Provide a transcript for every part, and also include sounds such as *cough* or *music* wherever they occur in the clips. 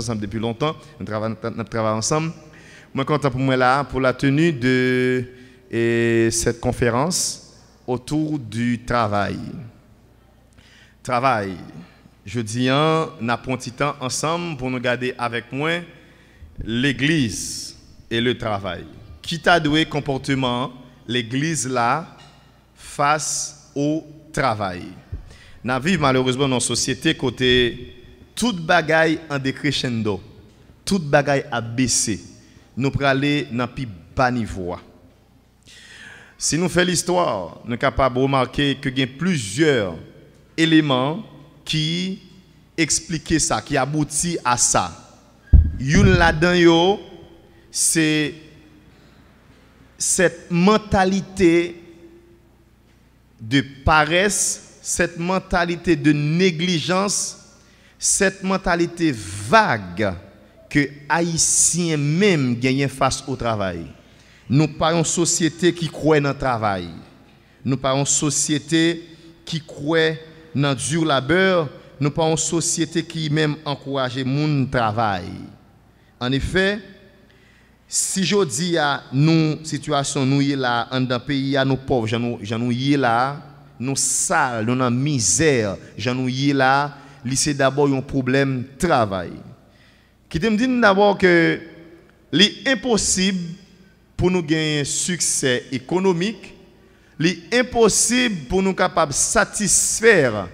ensemble depuis longtemps, nous travaillons, ensemble. Moi, content pour moi là, pour la tenue de et cette conférence autour du travail. Travail. Je dis, hein, nous avons ensemble pour nous garder avec moi l'église et le travail. Qui t'a doué comportement l'église là face au travail? Nous vivons malheureusement dans une société côté toute bagaille en décrescendo, toute bagaille a baissé. Nous pour aller dans plus bas niveau. Si nous faisons l'histoire, nous sommes capables de remarquer qu'il y a plusieurs éléments qui expliquent ça, qui aboutissent à ça. Une là-dedans, c'est cette mentalité de paresse, cette mentalité de négligence cette mentalité vague que Haïtiens même gagnent face au travail. Nous parlons une société qui croit dans le travail. Nous parlons une société qui croit dans le dur labeur. Nous parlons une société qui même encourage le travail. En effet, si je dis à nous, situation nous y là, dans le pays, à nous pauvres, j'en nous là, nous sales, nous en misère, j'en nous là, c'est d'abord un problème de travail. Qui me dit d'abord que l'impossible pour nous gagner un succès économique, l'impossible pour nous capables de satisfaire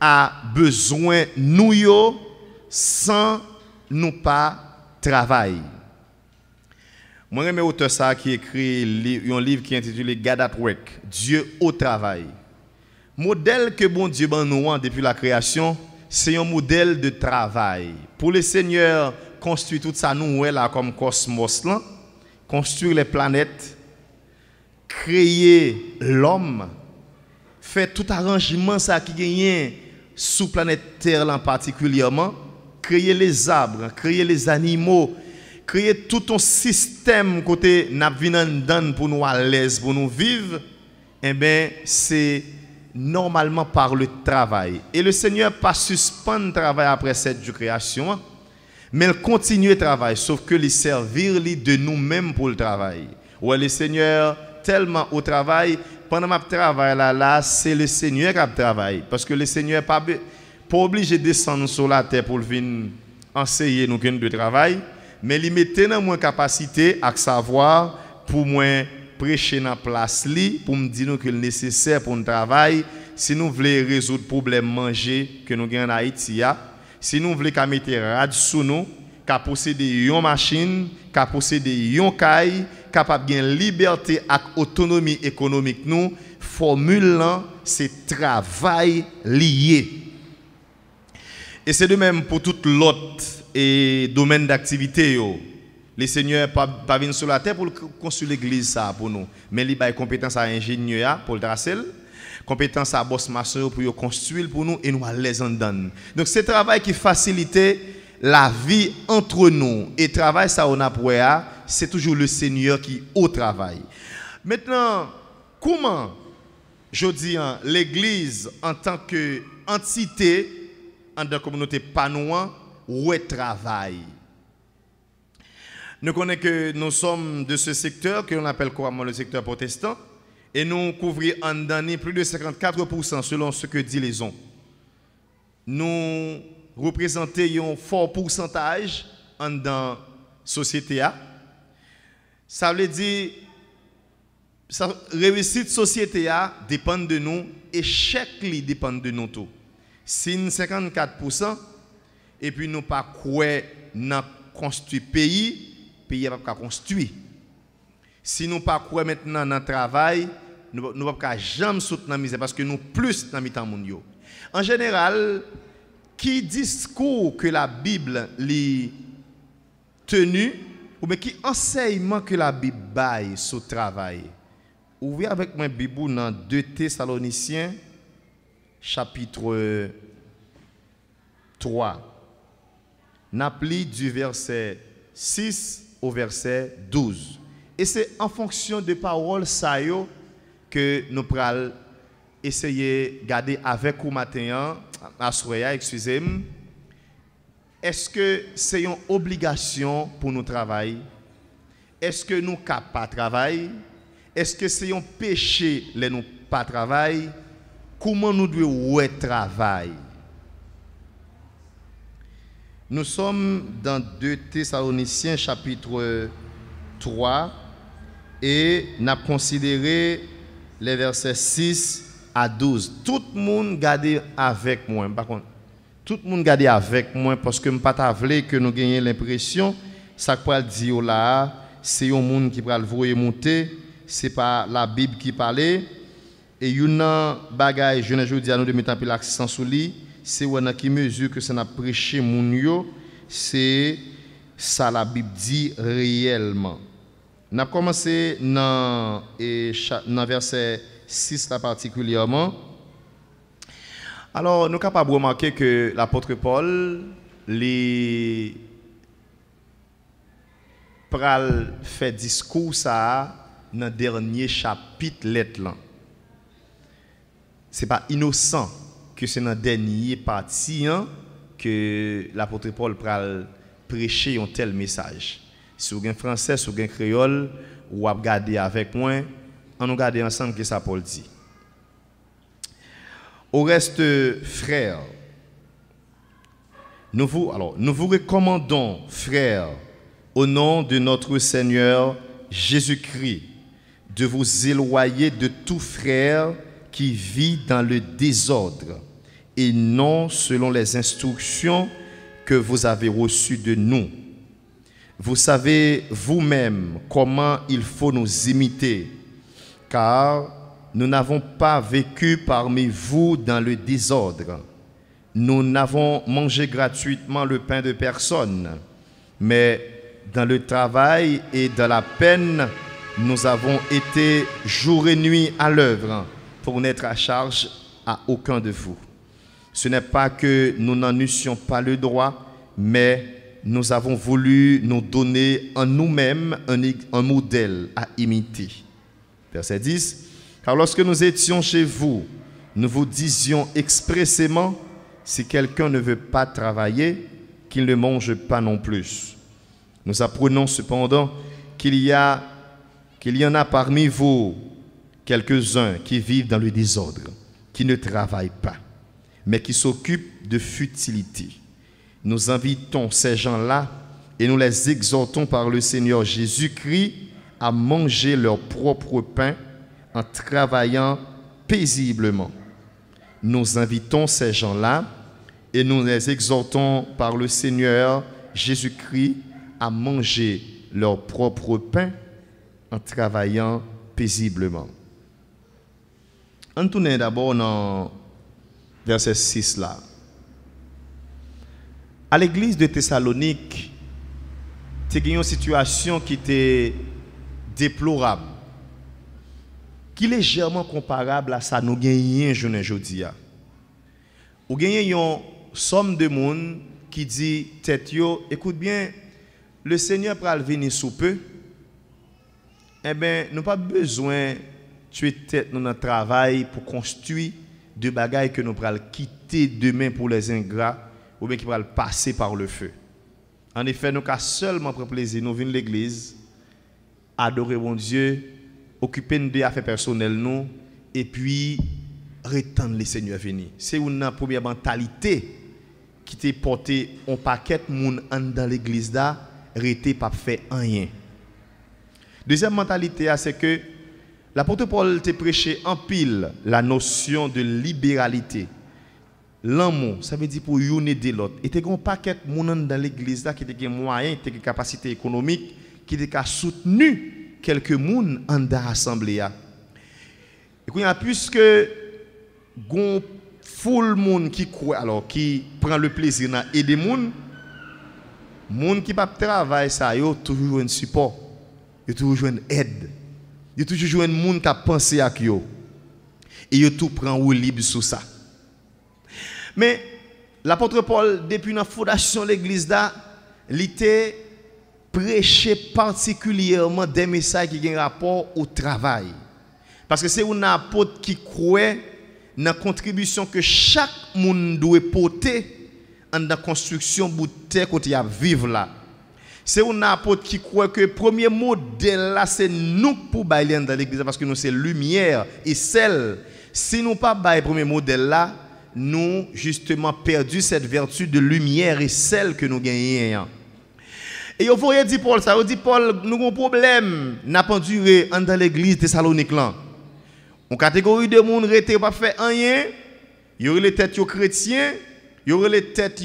à besoin nous sans nous pas travailler. Moi, j'aime auteur ça qui écrit un livre qui est intitulé God at Work, Dieu au travail. Modèle que bon Dieu ben nous depuis la création, c'est un modèle de travail. Pour le Seigneur, construire tout ça, nous, là, comme cosmos, là, construire les planètes, créer l'homme, faire tout arrangement ça qui gagne sous planète Terre en particulièrement, créer les arbres, créer les animaux, créer tout un système côté n'a pour nous à l'aise, pour nous vivre, eh bien, c'est normalement par le travail. Et le Seigneur pas suspendre le travail après cette création, mais il continue le travail, sauf que il servir de nous-mêmes pour le travail. Ouais, le Seigneur tellement au travail, pendant ma travail là, là c'est le Seigneur qui travaille. Parce que le Seigneur n'est pas, pas obligé de descendre sur la terre pour venir enseigner nous de travail, mais il met dans moins capacité à savoir pour moi prêcher dans la place pour me dire que c'est nécessaire pour nous travail si nous voulons résoudre le problème manger que nous avons en Haïti si nous voulons mettre rad sous nous qu'à posséder une machine qu'à posséder une caille capable de liberté et autonomie économique nous formule c'est travail lié. Et c'est de même pour tout l'autre domaine d'activité les seigneurs pas pas sur la terre pour construire l'église ça pour nous. Mais il a compétence à ingénieur pour le tracer compétence à boss maçon pour construire pour nous et nous l'aise en donne donc c'est travail qui facilite la vie entre nous. Et travail c'est toujours le seigneur qui au travail. Maintenant comment je dis hein, l'église en tant que entité en la communauté panouan où travail? Nous connaissons que nous sommes de ce secteur que l'on appelle couramment le secteur protestant et nous couvrons en année plus de 54% selon ce que dit les hommes. Nous représentons un fort pourcentage dans la société. Ça veut dire la réussite société dépend de nous chaque lit dépend de nous tout. Si 54% et puis nous pas quoi dans construit pays pays n'a pas construit. Si nous pas maintenant dans le travail, nous ne pouvons pas jamais soutenir la misère parce que nous plus dans le monde. En général, qui discours que la Bible lit tenu ou bien qui enseignement que la Bible baille sur le travail? Ouvrez avec moi Bible dans 2 Thessaloniciens chapitre 3. N'appli du verset 6 au verset 12. Et c'est en fonction de paroles ça que nous pourrons essayer de garder avec vous matin, à excusez-moi, est-ce que c'est une obligation pour nous travailler Est-ce que nous ne pas travailler Est-ce que c'est un péché de nous pas travailler Comment nous devons travailler Nous sommes dans 2 Thessaloniciens chapitre 3 et nous avons considéré les versets 6 à 12. Tout le monde garde avec moi. Par contre, tout le monde garde avec moi parce que je ne pas que nous gagnions l'impression ça que dire là, c'est un monde qui va le voir monter, c'est pas la Bible qui parlait. Et une bagaille, je ne dis à nous de mettre un peu l'accent sur lui, c'est qui mesure que ça n'a prêché mon yo, c'est ça la Bible dit réellement. On a commencé dans, dans verset 6 là particulièrement. Alors, nous sommes capables remarquer que l'apôtre Paul, les pral fait discours dans le dernier chapitre lettre là. C'est pas innocent que c'est dans la dernière partie hein, que l'apôtre Paul pral prêcher un tel message. Si vous êtes français, si vous êtes créole, ou regardez avec moi, on regarde ensemble que Paul dit. Au reste, frères, nous vous, alors, nous vous recommandons, frères, au nom de notre Seigneur Jésus-Christ, de vous éloigner de tout frère qui vit dans le désordre et non selon les instructions que vous avez reçues de nous. Vous savez vous-même comment il faut nous imiter, car nous n'avons pas vécu parmi vous dans le désordre. Nous n'avons mangé gratuitement le pain de personne, mais dans le travail et dans la peine, nous avons été jour et nuit à l'œuvre pour n'être à charge à aucun de vous. Ce n'est pas que nous n'en eussions pas le droit, mais nous avons voulu nous donner en nous-mêmes un, modèle à imiter. Verset 10. Car lorsque nous étions chez vous, nous vous disions expressément, si quelqu'un ne veut pas travailler, qu'il ne mange pas non plus. Nous apprenons cependant qu'il y, a, qu'il y en a parmi vous quelques-uns qui vivent dans le désordre, qui ne travaillent pas, mais qui s'occupent de futilité. Nous invitons ces gens-là et nous les exhortons par le Seigneur Jésus-Christ à manger leur propre pain en travaillant paisiblement. Nous invitons ces gens-là et nous les exhortons par le Seigneur Jésus-Christ à manger leur propre pain en travaillant paisiblement. D'abord dans verset 6 là. À l'église de Thessalonique, il y a une situation qui était déplorable qui est légèrement comparable à ça nous gagnons journée aujourd'hui. Ou gagnez une somme de monde qui dit tête écoute bien, le Seigneur va venir sous peu. Eh bien, nous pas besoin de tuer tête dans notre travail pour construire de bagailles que nous allons quitter demain pour les ingrats ou bien qui vont passer par le feu. En effet, nous avons seulement pour plaisir, nous venons l'église, adorer mon Dieu, occuper des affaires personnelles nous et puis retendre les seigneurs venir. C'est une première mentalité qui t'a porté un paquet de monde dans l'église rete pas fait rien. Deuxième mentalité c'est que l'apôtre Paul t'a prêché en pile la notion de libéralité. L'amour, ça veut dire pour une de l'autre. Et tu un paquet de monde dans l'église qui a des moyens, qui a des capacités économiques, qui a soutenu quelques moun en da assemblée. Et puis, puisque gon full moun qui croit alors qui prend le plaisir à aider moun moun qui pas travail ça yo toujours un support yo toujours une aide yo toujours un moun qui a pensé à yo et yo tout prend ou libre sur ça mais l'apôtre Paul depuis la fondation de l'église il était prêcher particulièrement des messages qui ont rapport au travail. Parce que c'est un apôtre qui croit dans la contribution que chaque monde doit porter en la construction de terre côté à vivre là. C'est un apôtre qui croit que le premier modèle là, c'est nous pour bailler dans l'église parce que nous c'est lumière et sel. Si nous pas bailler premier modèle là, nous justement perdu cette vertu de lumière et sel que nous gagnons. Et vous voyez dit Paul ça, vous dit Paul, nous avons un problème, n'a pas duré dans l'église Thessalonique là. En catégorie de monde qui pas fait rien, il y aurait les têtes chrétiens, il y aurait les têtes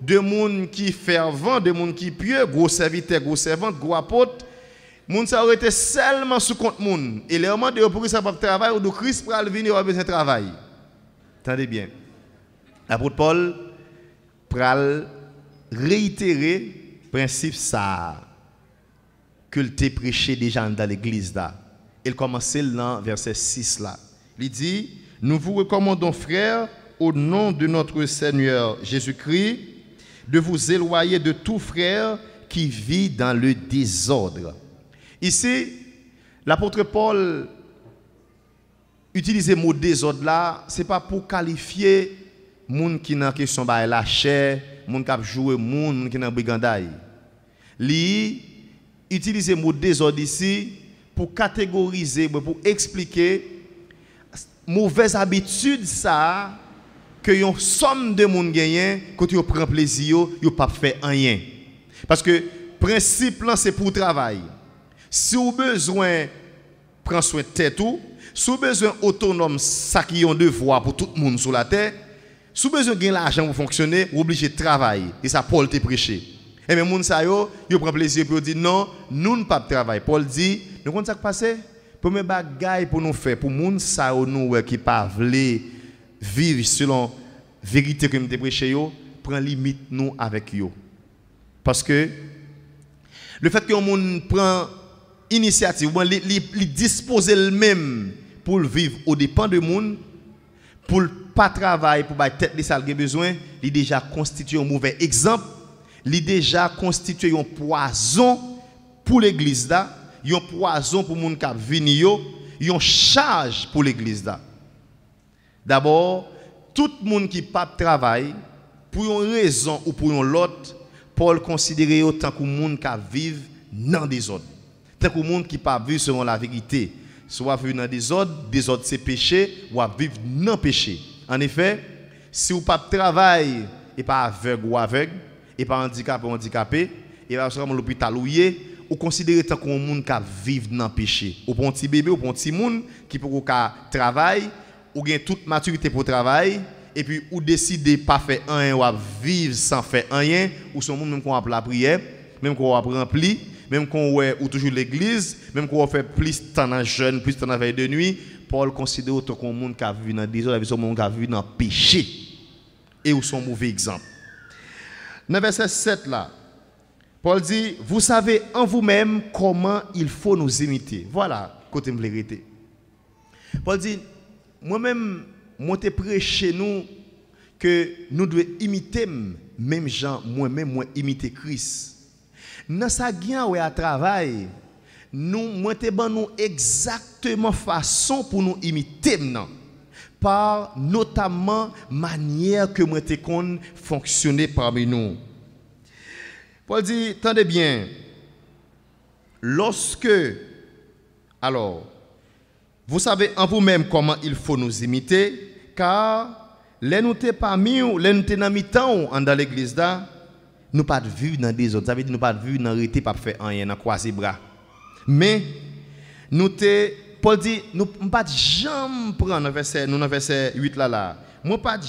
de monde qui fervent, de monde qui pieux, gros serviteur, gros servante, gros apôtre. Moun ça aurait été seulement sous compte monde. Et les moments de pour ça pas travail ou de Christ pour venir avoir besoin de travail. Attendez bien. L'apôtre Paul pral réitérer principe ça que le prêché déjà dans l'église là. Il commence dans verset 6 là. Il dit Nous vous recommandons frères au nom de notre Seigneur Jésus-Christ de vous éloigner de tout frère qui vit dans le désordre. Ici, l'apôtre Paul utilise le mot désordre là, ce n'est pas pour qualifier gens qui n'a question ba la chair, gens qui joué moun qui dans brigandaille. Li utilise le mot désordre ici pour catégoriser, pour expliquer mauvaise habitude ça que yon somme de monde gagnent quand yo prend plaisir, yo pas fait rien. Parce que principe là c'est pour travail. Si vous besoin prendre soin de tête ou, si vous besoin autonome ça qui ont devoir pour tout le monde sur la terre, si vous besoin gagner l'argent pour fonctionner, vous obligé de travailler et ça Paul te prêché. Et mais moun sa yo, yo prend plaisir pour dire non, nous ne pas travailler. Paul dit, nous compte ça qui passe? Premier bagage pour nous faire pour moun sa yo nous qui pas vivre selon vérité que nous prêché prend limite nous avec yo. Parce que le fait que monde prend initiative, dispose elle-même pour vivre au dépend de monde, pour pas travailler, pour pas tête de besoin, il déjà constitué un mauvais exemple, il déjà constitué un poison pour l'église là, un poison pour monde qui vini yo, une charge pour l'église. D'abord, tout le monde qui pas travail, pour une raison ou pour une autre, Paul considère autant que monde qui vivent dans des ordres. Tant que monde qui pas selon la vérité, soit vivre dans des ordres, des ordres c'est péché, ou vivre dans péché. En effet, si vous pas travail et pas aveugle ou aveugle, et pas handicapé ou handicapé, et pas seulement l'hôpital ou ou considérez tant qu'on monde qui vivre dans péché. Ou pour un petit bébé ou pour un petit monde qui peut travailler ou gain toute maturité pour travailler et puis ou décider pas faire rien ou vivre sans faire rien ou son monde même qu'on a la prière même qu'on a rempli même qu'on ou toujours l'église même qu'on fait plus temps dans jeune plus temps dans veille de nuit Paul considère autant qu'on monde qui a vécu dans désordre son monde qui a vécu dans péché. Et ou son mauvais exemple. Dans verset 7 là Paul dit vous savez en vous-même comment il faut nous imiter. Voilà côté vérité Paul dit moi-même, moi te prêché nous que nous devons imiter même gens, moi-même, moi imiter Christ. Dans sa gain à travail, nous moi te ban nous exactement façon pour nous imiter par notamment manière que moi te fonctionner parmi nous. Paul dit, tendez bien, lorsque, alors, vous savez en vous-même comment il faut nous imiter, car les nous parmi nous, les nous sommes dans dans l'église là, nous pas de dans des autres. Ça veut nous pas de dans pas faire rien dans croiser bras. Mais nous Paul dit nous pas de jamais prendre verset nous dans verset 8 là là. Moi pas de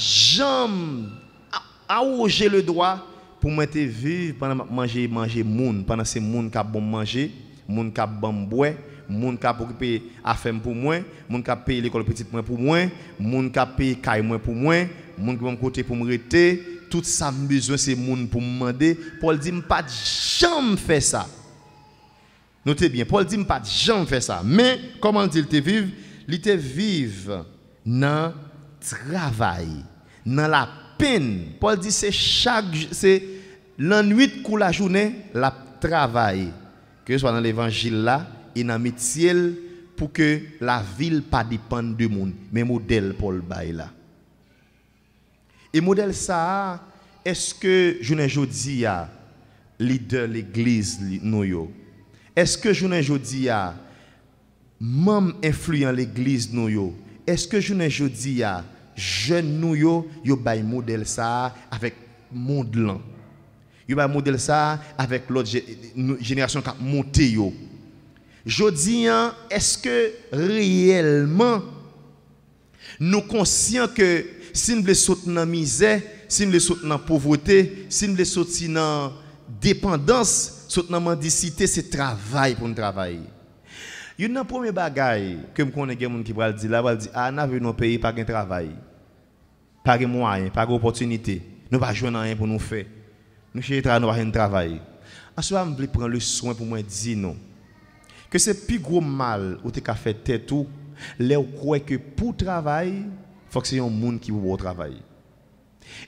arroger le droit pour te vivre pendant manger manger monde pendant ces monde qui bon manger, qui bon boire moun ka pour payer affaire pour moi, moun ka payer l'école petite moi pour moi, moun ka payer caille moi pour moi, moun qui côté pour me rester, tout ça besoin c'est moun pour me demander. Paul dit pas jamais faire ça. Notez bien, Paul dit pas jamais faire ça. Mais comment dit il te vivre Il te vivre dans travail, dans la peine. Paul dit c'est chaque c'est l'ennui de la journée, la travail. Que ce soit dans l'évangile là, et dans métier pour que la ville pas dépende de monde mais modèle Paul Baye là et modèle ça est-ce que je ne jodi a leader l'église? Est-ce que je ne jodi a même influent l'église? Est-ce que je ne jodi a jeune nous yo yo modèle ça avec monde là? Yo modèle ça avec l'autre génération qui a monté yo. Jodi est-ce que réellement nous conscients que si nous sortir dans la misère, si nous sortir dans la pauvreté, si nous sortir dans la dépendance, sortir dans la mendicité, c'est travail pour nous travailler. Il y a une première bagaille que je connais des gens qui vont dire là, vont dire ah, nous dans pays pas de travail. Pas de moyens, pas d'opportunité. Nous pas jouer rien pour nous faire. Nous cherchons nous pas travail. Ensuite, je prendre le soin pour moi dire non. Que c'est plus gros mal ou tu as fait tête tout, là croit que pour travailler, faut que c'est un monde qui veut travailler.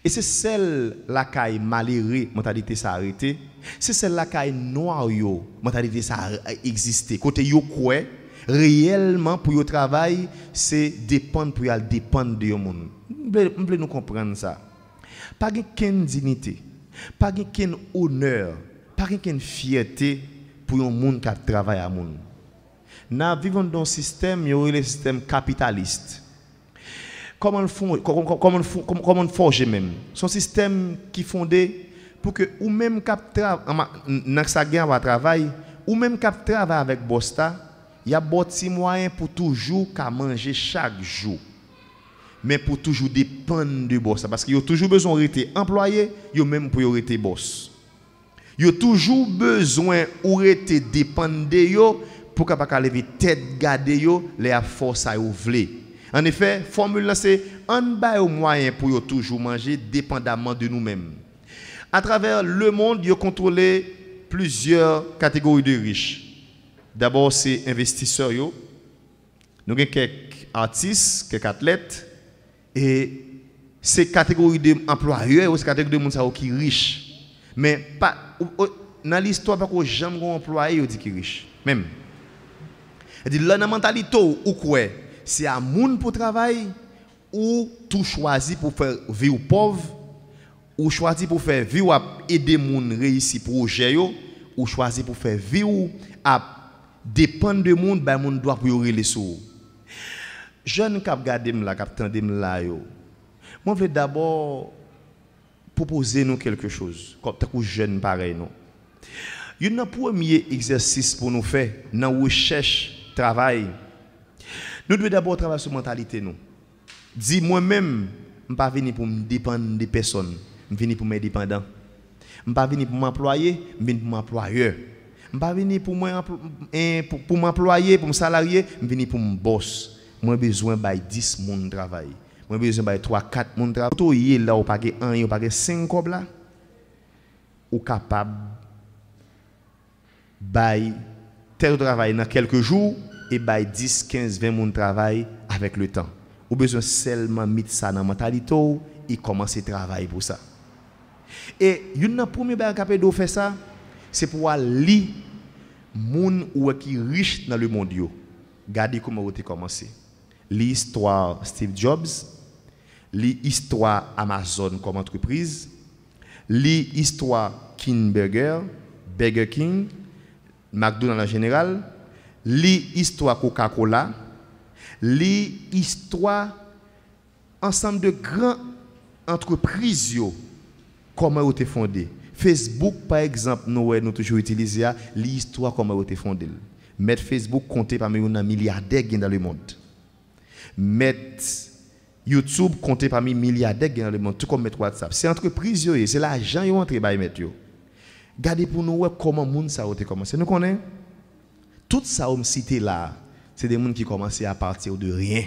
Et c'est celle la caille malheureux, mentalité ça arrêté. C'est celle la caille noir yo, mentalité ça existé. Côté yo quoi réellement pour yo travail, c'est dépendre pour y dépendre de monde. On nous comprendre ça. Pas de dignité, pas de honneur, pas de fierté pour un monde qui travaille à monde. Nous vivons dans un système, y a le système capitaliste. Comment font comment comment forger même? Son système qui fondé pour que ou même cap gain travail ou même cap travail avec bosta il y a bâti moyen pour toujours manger chaque jour. Mais pour toujours dépendre de boss parce qu'il y a toujours besoin d'être employé il même pour être boss il y a toujours besoin ou être dépendre de yo pour capable lever tête garder yo les force à ouvrir en effet, formule c'est un moyen pour toujours manger dépendamment de nous-mêmes. À travers le monde, il contrôlé plusieurs catégories de riches. D'abord, c'est investisseurs. Nous avons quelques artistes, quelques athlètes. Et ces catégories d'employeurs, ces catégories de gens qui sont riches. Mais pas, dans l'histoire, pas que jamais employé qui sont riches. Même. dit, là, dans la mentalité, ou quoi c'est à moun pour travailler ou tout choisi pour faire vivre pauvre ou choisi pour faire vivre aider moun réussir projet ou choisi pour faire vivre à dépendre de monde ben moun doit pour les sous jeune cap garder la cap tendre là yo moi veux d'abord proposer nous quelque chose comme tant jeune pareil non un premier exercice pour nous faire dans recherche travail nous devons d'abord travailler sur la mentalité. Nous. Dis moi-même, je ne pas venu pour me dépendre des personnes. Je venu pour mes dépendants. Je ne pas venu pour m'employer, je venu pour m'employeur. Je ne pas venu pour m'employer, pour me salarier, je venu pour mon boss. Moi, besoin de 10 personnes travail. Moi, besoin de 3 4 personnes travail. Tout est là, ou pas 1, ou pas 5 comme là. Ou capable de tel travail dans quelques jours et 10, 15, 20 moun travail avec le temps. Ou besoin seulement mettre ça dans mentalité et commencer à travailler pour ça. Et une chose capable de faire ça, c'est pour lire moun ou qui riche dans le monde Regardez comment vous commencé. L'histoire Steve Jobs, l'histoire Amazon comme entreprise, l'histoire King Burger, Burger King, McDonald's en général, l'histoire Coca-Cola, l'histoire ensemble de grandes entreprises, comment ont été fondées. Facebook, par exemple, nous avons toujours utilisé l'histoire comment ont été fondées. Mettre Facebook compté parmi les milliardaires dans le monde. Mettre YouTube compté parmi les milliardaires dans le monde, tout comme WhatsApp. C'est entreprise, c'est l'argent qui est entré par mettre. Regardez pour nous comment le monde ça a commencé. Nous connaissons tout ça on cité là, c'est des gens qui commençaient à partir de rien.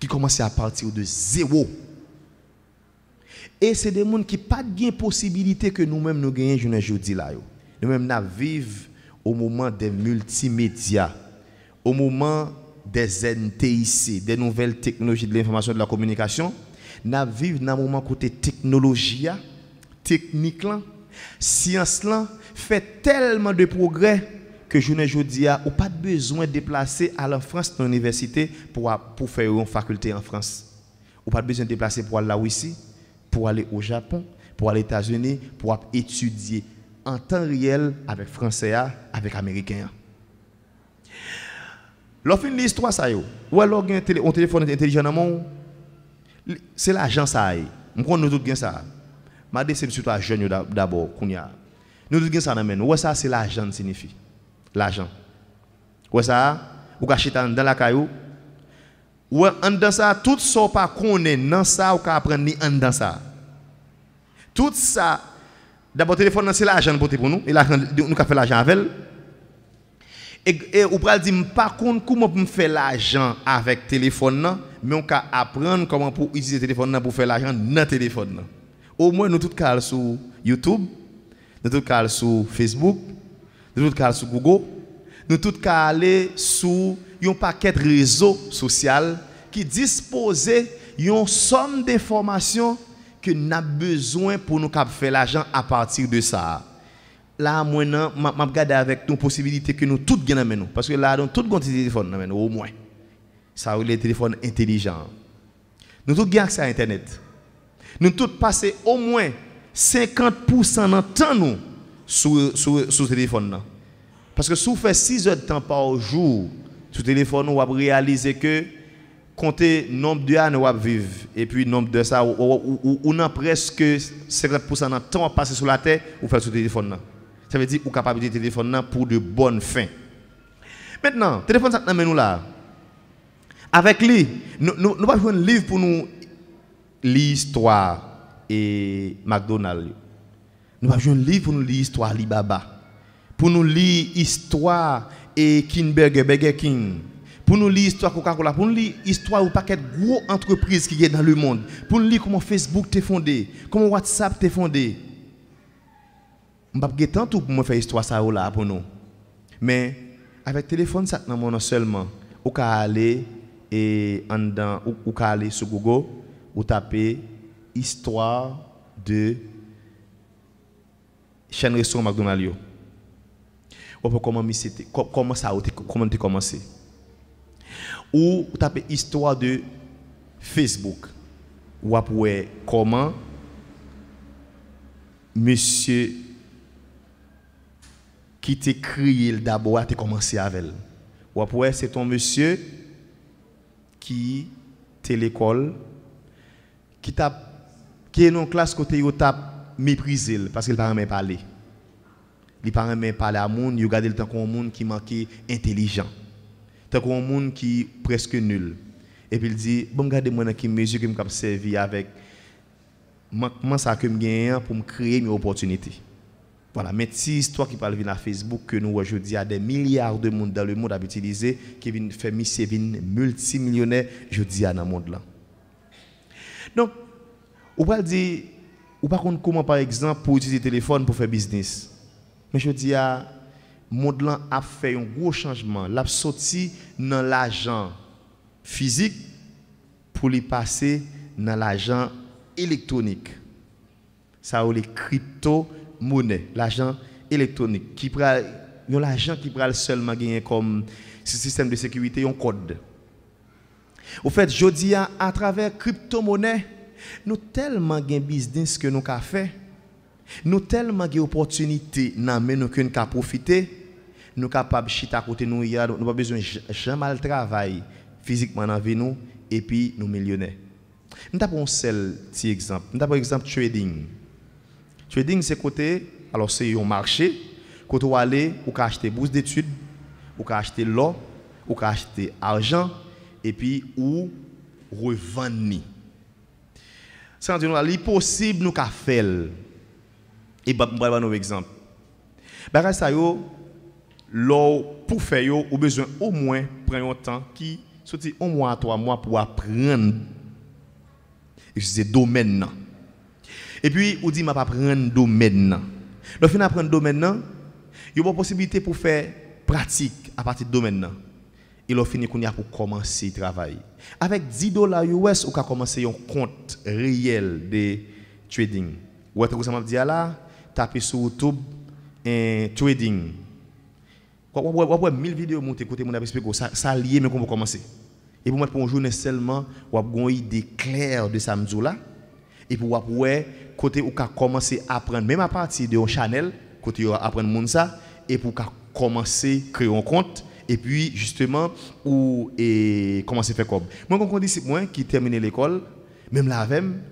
Qui commençaient à partir de zéro. Et c'est des gens qui n'ont pas de possibilité que nous-mêmes nous gagnons aujourd'hui là. Nous-mêmes nous vivons au moment des multimédias, au moment des NTIC, des nouvelles technologies de l'information et de la communication. Nous vivons dans un moment côté technologie, technique, science fait tellement de progrès que je ne dis ou pas besoin de déplacer à la France dans l'université pour, pour faire une faculté en France. Ou pas besoin de déplacer pour aller là ici. pour aller au Japon, pour aller aux États-Unis, pour étudier en temps réel avec Français, avec Américains. Lorsqu'on fin l'histoire ça yo, ou alors un téléphone intelligent c'est l'argent ça y. Nous nous tous ça. Ma c'est surtout à jeune d'abord Nous tous ça dans nous. Ça c'est l'argent signifie? L'argent. Ouais ça ou cacher dans la caillou? Ouais en dans ça tout ça pas connaît dans ça ou ka apprendre ni en dans ça. Tout ça d'abord téléphone c'est l'argent pour nous et l'argent nous ka fait l'argent avec et, et ou pral dire par contre comment me faire l'argent avec téléphone mais on peut apprendre comment pour utiliser téléphone pour faire l'argent dans téléphone au moins nous tous cas sur YouTube nous tous cas sur Facebook nous tous cas sur Google nous tous aller sur un paquet de réseaux sociaux qui disposent une somme d'informations que nous avons besoin pour nous faire l'argent à partir de ça là, moi, je regarde avec nos possibilités que nous toutes gagnons. Parce que là, nous tous avons des téléphones, au moins. Ça, les téléphones intelligents. Nous tous avons accès à Internet. Nous tous passons au moins 50% de temps nous sur, sur, téléphone. Parce que si vous faites 6 heures de temps par jour sur téléphone, vous allez réaliser que compter nombre de années vous vivre et puis nombre de ça, on a presque 50% de temps à passer sur la terre, vous faites sur téléphone. Ça veut dire ou capable de téléphone pour de bonnes fins. Maintenant, téléphone ça nous là? Avec lui, nous nous pas un livre pour nous l'histoire et McDonald's. Nous pas un livre pour nous lire l'histoire Alibaba. Pour nous lire l'histoire et King Burger, King. Pour nous lire l'histoire Coca-Cola, pour nous lire l'histoire ou paquet de gros entreprises qui a dans le monde. Pour nous lire comment Facebook t'est fondé, comment WhatsApp t'est fondé je ne vais pas tout pour faire histoire ça là pour nous. Mais avec téléphone, ça non seulement, vous pouvez aller et ou aller sur Google, ou taper histoire de chaîne restaurant McDonald's. Ou comment comment ça comment tu commencé. Ou taper histoire de Facebook. Ou après comment monsieur qui t'a crié d'abord, tu commencé avec. Ou après, c'est ton monsieur qui t'es l'école, qui t'a qui est dans classe côté il t'a méprisé parce qu'il pas parler. Il pas parler à monde, il regarde le temps un monde qui manque intelligent. Tant un monde qui presque nul. Et puis il dit bon regardez moi qui mesure qui me servi avec comment ça que me gagne pour me créer une opportunité. Voilà, mais si histoire qui parle à Facebook que nous aujourd'hui a des milliards de monde dans le monde à utiliser qui viennent faire monsieur multimillionnaire je dis à dans le monde là. Donc on va dire ou pas comment par exemple pour utiliser le téléphone pour faire business. Mais je dis à monde là a fait un gros changement, l'a sorti dans l'argent physique pour les passer dans l'argent électronique. Ça les crypto monnaie, l'argent électronique, qui prend l'argent qui prend seulement gagner comme système de sécurité, un code. Au fait, je dis à, travers crypto-monnaie, nous tellement de business que nous avons fait, nous tellement d'opportunités dans nous que nous avons profité, nous sommes capables de chiter à côté nous, nous n'avons pas besoin de jamais travail physiquement dans vie nous, et puis nous millionnaires. Nous avons un seul petit exemple. Nous avons un exemple trading. Trading, c'est côté, alors c'est un marché, quand vous allez, vous acheter bourse d'études, vous pouvez acheter l'or, vous pouvez acheter argent, et puis vous revendre. C'est est possible nous faire. Et je vais vous un exemple. Bah, ça, l'or pour faire, avez besoin au moins prendre un temps qui, sorti au moins trois mois pour apprendre. Et c'est domaine. Et puis, on dit, je pas prendre domaine. Donc, fin apprendre domaine, il y a une possibilité pour faire pratique à partir de domaine. Et là, fini commencer à travailler. Avec 10 dollars US, on peut commencer un compte réel de trading. Ou est-ce que vous sur YouTube un trading. Vous avez 1000 vidéos montées, écoutez, mon expliqué ça, ça lié, mais comment commencer? Et pour mettre pour journée seulement, vous avez une idée de samedi là et pour ouais côté où ka commencer à apprendre même à partir de un channel côté apprendre monde ça et pour commencer créer un compte et puis justement ou commencer à faire comme. Moi quand dit moi qui termine l'école même là même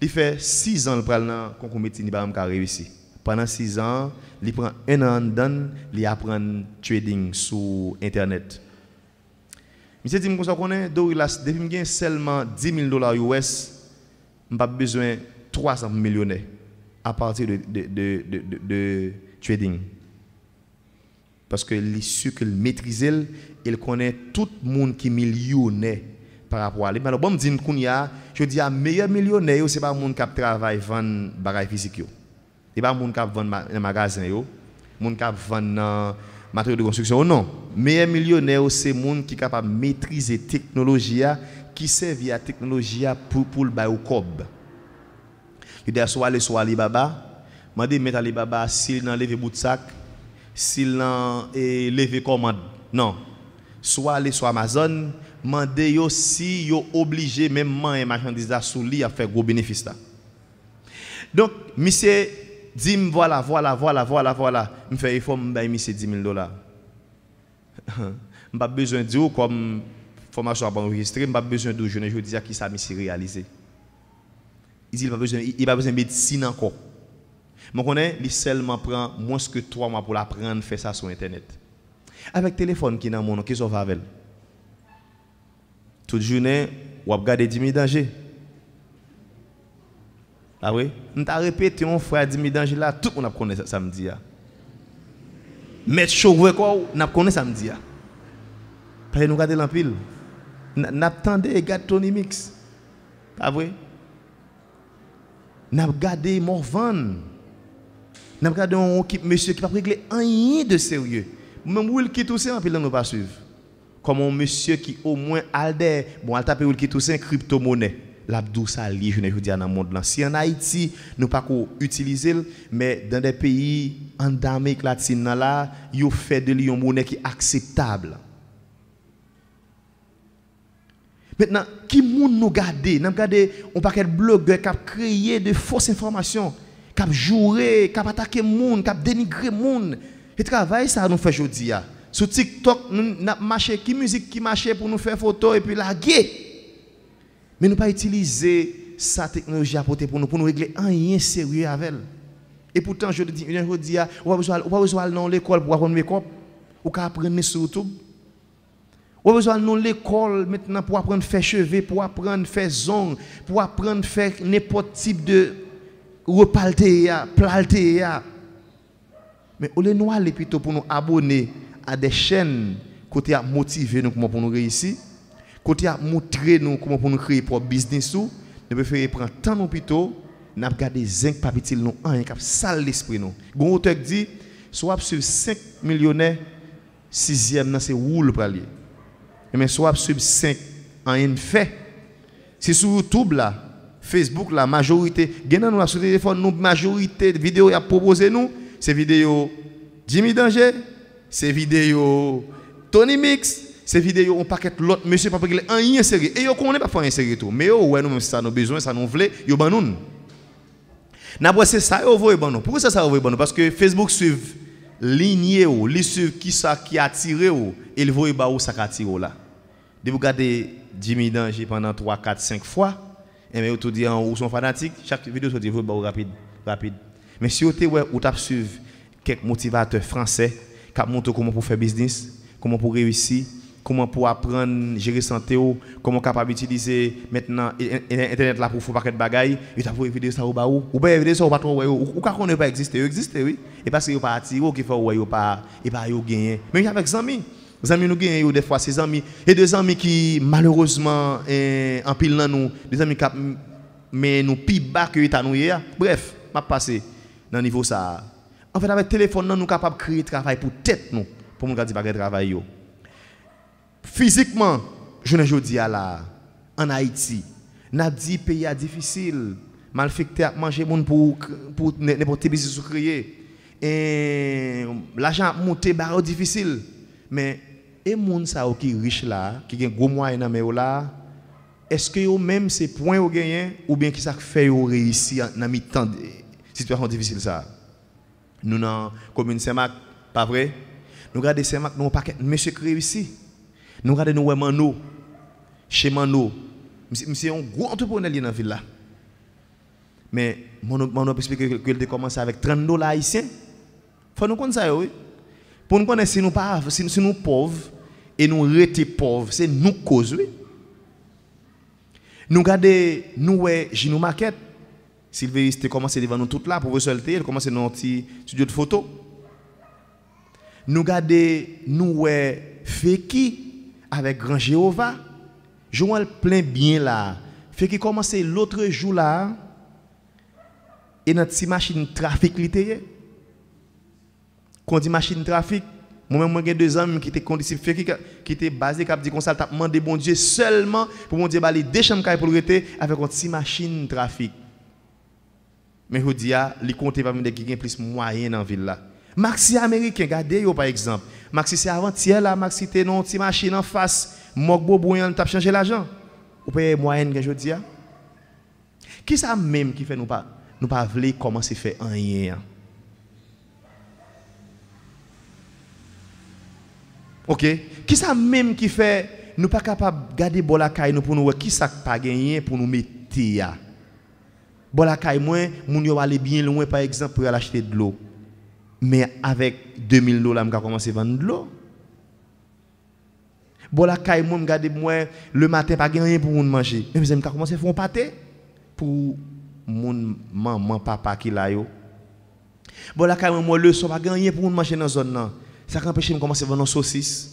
il fait 6 ans le pral dans concours médecine il pas réussi pendant 6 ans il prend un an dedans il apprend trading sur internet. Monsieur dit que connaît Dorilas depuis que seulement 10 000 dollars US pas besoin 300 millionnaires à partir de, de, de, de, trading. Parce que les sûr qu'il maîtrise, il connaît tout le monde qui est millionnaire par rapport à lui. Alors, bon, je dis à meilleur millionnaire, ce n'est pas le monde qui travaille vendre des bagages physiques. Ce n'est pas le monde qui vend dans les magasins, le monde qui vend matériaux de construction. Non. Meilleur millionnaire, c'est le monde qui est capable de maîtriser la technologie, qui sert à la technologie pour, pour le bail. Il dit soit aller soit Alibaba, m'a dit mettre Alibaba s'il n'a levé de sac, s'il n'a levé commande. Non. Soit aller soit Amazon, m'a dit si yo obligé même man marchandise à faire gros bénéfice. Donc monsieur dit voilà voilà voilà voilà voilà, me fait il faut me monsieur 10 000 dollars. *laughs* pas besoin de comme formation à enregistrer, pas besoin de je dis à qui ça monsieur réalisé il n'a besoin, il pas besoin de médecine encore. Mais on connaît, il seulement prend moins que trois mois pour l'apprendre faire ça sur Internet. Avec téléphone qui est dans mon nom, qui sont avec Toute journée, on a regardé 10 000 dangers. Ah oui? On t'a répété, mon frère 10 000 dangers là, tout le monde connaît samedi. Mettre chaud, quoi, on connaît samedi. Parce que nous regardons l'empile. N'attendez, regarde Tony Mix. Pas vrai? N'a regardé Morvan. N'a regardé un monsieur qui n'a pas réglé rien de sérieux. Même Will qui tout ça, nous pas suivre. Comme un monsieur qui au moins alde, bon, al tape Will qui tout ça crypto-monnaie. L'abdou ça lié, je ne dis dans le monde là. Si en Haïti, nous pas utiliser, mais dans des pays en Amérique latine là, ils fait de lui une monnaie qui est acceptable. Maintenant, qui moun nous garder? Nous garder un paquet de blogueurs qui ont créé de fausses informations, qui ont joué, qui ont attaqué monde, qui ont dénigré monde. Et travail ça nous fait aujourd'hui. Sur TikTok, nous avons marché qui musique qui marche pour nous faire photo et puis laguer? Mais nous pas utiliser sa technologie pour nous pour nous régler rien sérieux avec elle. Et pourtant je dis je dis on va besoin on va besoin dans l'école pour apprendre make-up ou apprendre sur YouTube. A besoin de l'école maintenant pour apprendre à faire cheveux, pour apprendre à faire zong, pour apprendre à faire n'importe type de repalter, planter. Mais on est noir plutôt pour nous abonner à des chaînes côté à motiver nous comment pour nous réussir, côté à montrer nous comment pour nous créer pour business nous préférons prendre temps nous plutôt n'a regarder zinc pas petit nous un cap sale l'esprit nous. Gon auteur dit soit sur 5 millionnaires sixième dans c'est roule pour aller mais soit sub 5 en une fait. C'est sur YouTube là, Facebook la majorité, gagnant nous sur téléphone, nous majorité de vidéos a proposé nous, c'est vidéo Jimmy Danger, c'est vidéo Tony Mix, c'est vidéo on paquet l'autre monsieur pas régler rien sérieux et yo connaît pas faire un sérieux tout. Mais ouais nous ça nos besoins, ça nous voulait, yo ban nous. N'a c'est ça yo voye ban nous. Pourquoi ça ça voye ban nous? Parce que Facebook suit ligne ou, li suit qui ça qui attiré ou, il voye ba ou ça qui attire là? De vous regarder Jimmy Danger pendant 3, 4, 5 fois, et bien vous dit en ou sont fanatiques, chaque vidéo soit vous rapide, rapide. Mais si vous avez suivi quelques motivateurs français qui montrent comment pour faire business, comment pour réussir, comment pour apprendre à gérer santé, comment capable d'utiliser maintenant internet là pour faire paquet de bagailles, tu as vidéo ça ou ba ou, ou bien vidéo ça ou pas trop ou ou quand on ne pas exister, existe oui, et parce que vous pas attiré fait ou pas et pas gagner. Mais avec amis les amis nous gagnons des fois ces amis et des amis qui malheureusement eh, en pile dans nous, des amis qui mais nous plus bas que état nous Bref, m'a passé dans niveau ça. En fait avec téléphone nous capable créer travail pour tête nous pour nous garder pas travail yo. Physiquement, je ne dis à la en Haïti, n'a dit pays difficile, mal fait à manger monde pour pour n'importe business créer. Et l'argent monter barre difficile. Mais et moun sa qui riche là, qui a gros moyen dans là, est-ce que yo même ces points au gagné ou bien qui ça fait yo réussir dans mi temps situation difficile ça nous dans commune Saint-Marc pas vrai nous regardons Saint-Marc nous paquet monsieur qui réussit nous regardons nous Mano chez Mano monsieur un gros entrepreneur dans la. Ville là mais mon mon explique que il commencé avec 30 dollars haïtiens. Faut nous connaître ça oui pour nous connaître si nous pas si, si pauvres et nous rester pauvres c'est nous cause oui nous regardons, nous, ouais, Gino Maquette. Sylvie a commencé devant nous toutes là pour vous solter. Il a commencé dans un petit studio de photo. Nous regardons, nous, ouais, Feki avec Grand Jéhovah. Joël plein bien là. Feki commencé l'autre jour là. Et notre machine trafic littéraire. Quand on dit machine trafic, moi-même, j'ai deux hommes qui étaient qui étaient basés, qui ont dit qu'on s'est demandé bon Dieu seulement pour mon Dieu, bah, des chambres pour le avec une petite machine trafic. Mais je dis, les comptes pas me qui plus moyen dans la ville. Maxi américain, regardez par exemple. Maxi c'est avant-hier là, Maxi était dans une machine en face, mok bobouyan t'a changé l'argent. Ou paye moyenne que je dis. Qui ça même qui fait nous pas nous pas vouloir commencer à faire rien. OK? Qui ça même qui fait nous pas capable de garder bon la nous pour nous qui ça pas gagné pour nous mettre ya. Bon la caille moins moun yo aller bien loin par exemple pour aller acheter de l'eau. Mais avec 2000 dollars m'ka commencer vendre de l'eau. Bon la caille moi garder le matin pas gagné pour moun manger. Mais m'ka commencer faire un pâté pour mon maman papa qui là yo. La le soir pas gagné pour moun manger dans zone là. Ça empêche de commencer à vendre saucisses.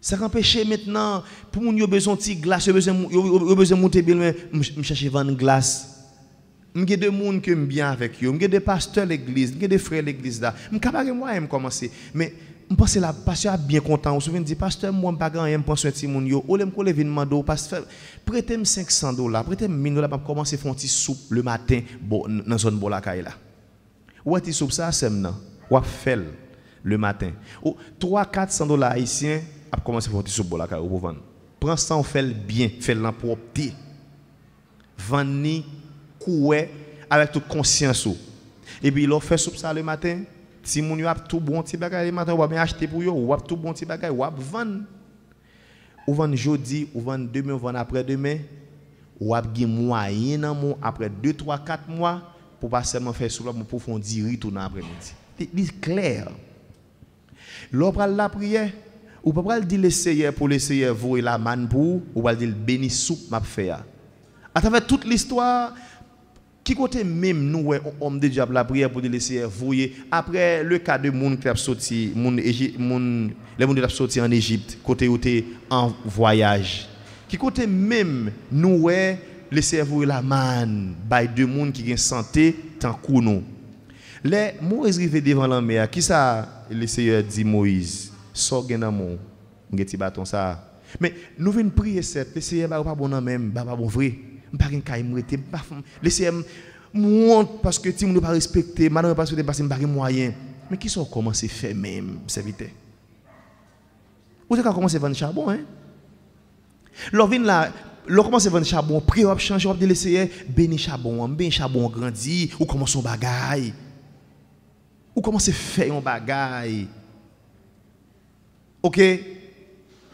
Ça empêche maintenant, pour nous, yo besoin de glace, yo besoin yo besoin monter bien, me chercher vendre glace. Des monde que bien avec eux, m'gè des pasteurs l'église, m'gè des frères l'église là. M'capable moi me commencer. Mais je pense que la pasteur bien content. Souvenez dit pasteur moi pas grand rien pense un petit monde yo. Pasteur prêtez 500 dollars, prêtez 1000 dollars pour commencer faire un petit soupe le matin dans zone Bolakay là. Ou est soupe ça ou fait le matin. Ou 3 400 dollars haïtiens a commencé à faire soupe pour la pour vendre. Prends ça on fait bien, fait la propre. Vendre coué avec toute conscience Et puis il fait ça le matin. Si mon yo tout bon petit bagage le matin, ou bien acheter pour yo, ou a tout bon petit bagage, ou vendre. Ou vendre jeudi, ou vendre demain, ou vendre après-demain. Ou a gen moyen après 2 3 4 mois pour pas seulement faire soupe pour faire un tout dans c'est clair. L'opra la prière, ou pas dire le Seigneur pour le Seigneur vous la manne pour, ou pas dire béni m'a fait. À travers toute l'histoire, qui côté même nous, homme de diable la prière pour le Seigneur vous après le cas de monde qui a sorti, monde les monde qui a sorti en Égypte, côté où en voyage. Qui côté même nous, le Seigneur vous la manne, by de monde qui ont santé, tant que nous. Les Moïse arrivé devant la mer, qui ça le Seigneur dit Moïse, sors dans mon petit bâton ça. Mais nous venons prier cette, le Seigneur va pas bon même, pas bon vrai. Pas un cas m'rete, pas le Seigneur monte parce que tu ne pas respecter, madame parce que tu pas un moyen. Mais qui sont commencé faire même serviteur? Vous avez commencé à vendre charbon hein? L'on vient là L'on commence à vendre charbon, prier, on change, on dit Seigneur, béni charbon, béni charbon grandi, ou comment son bagaille. Ou commencez à faire un bagage. OK?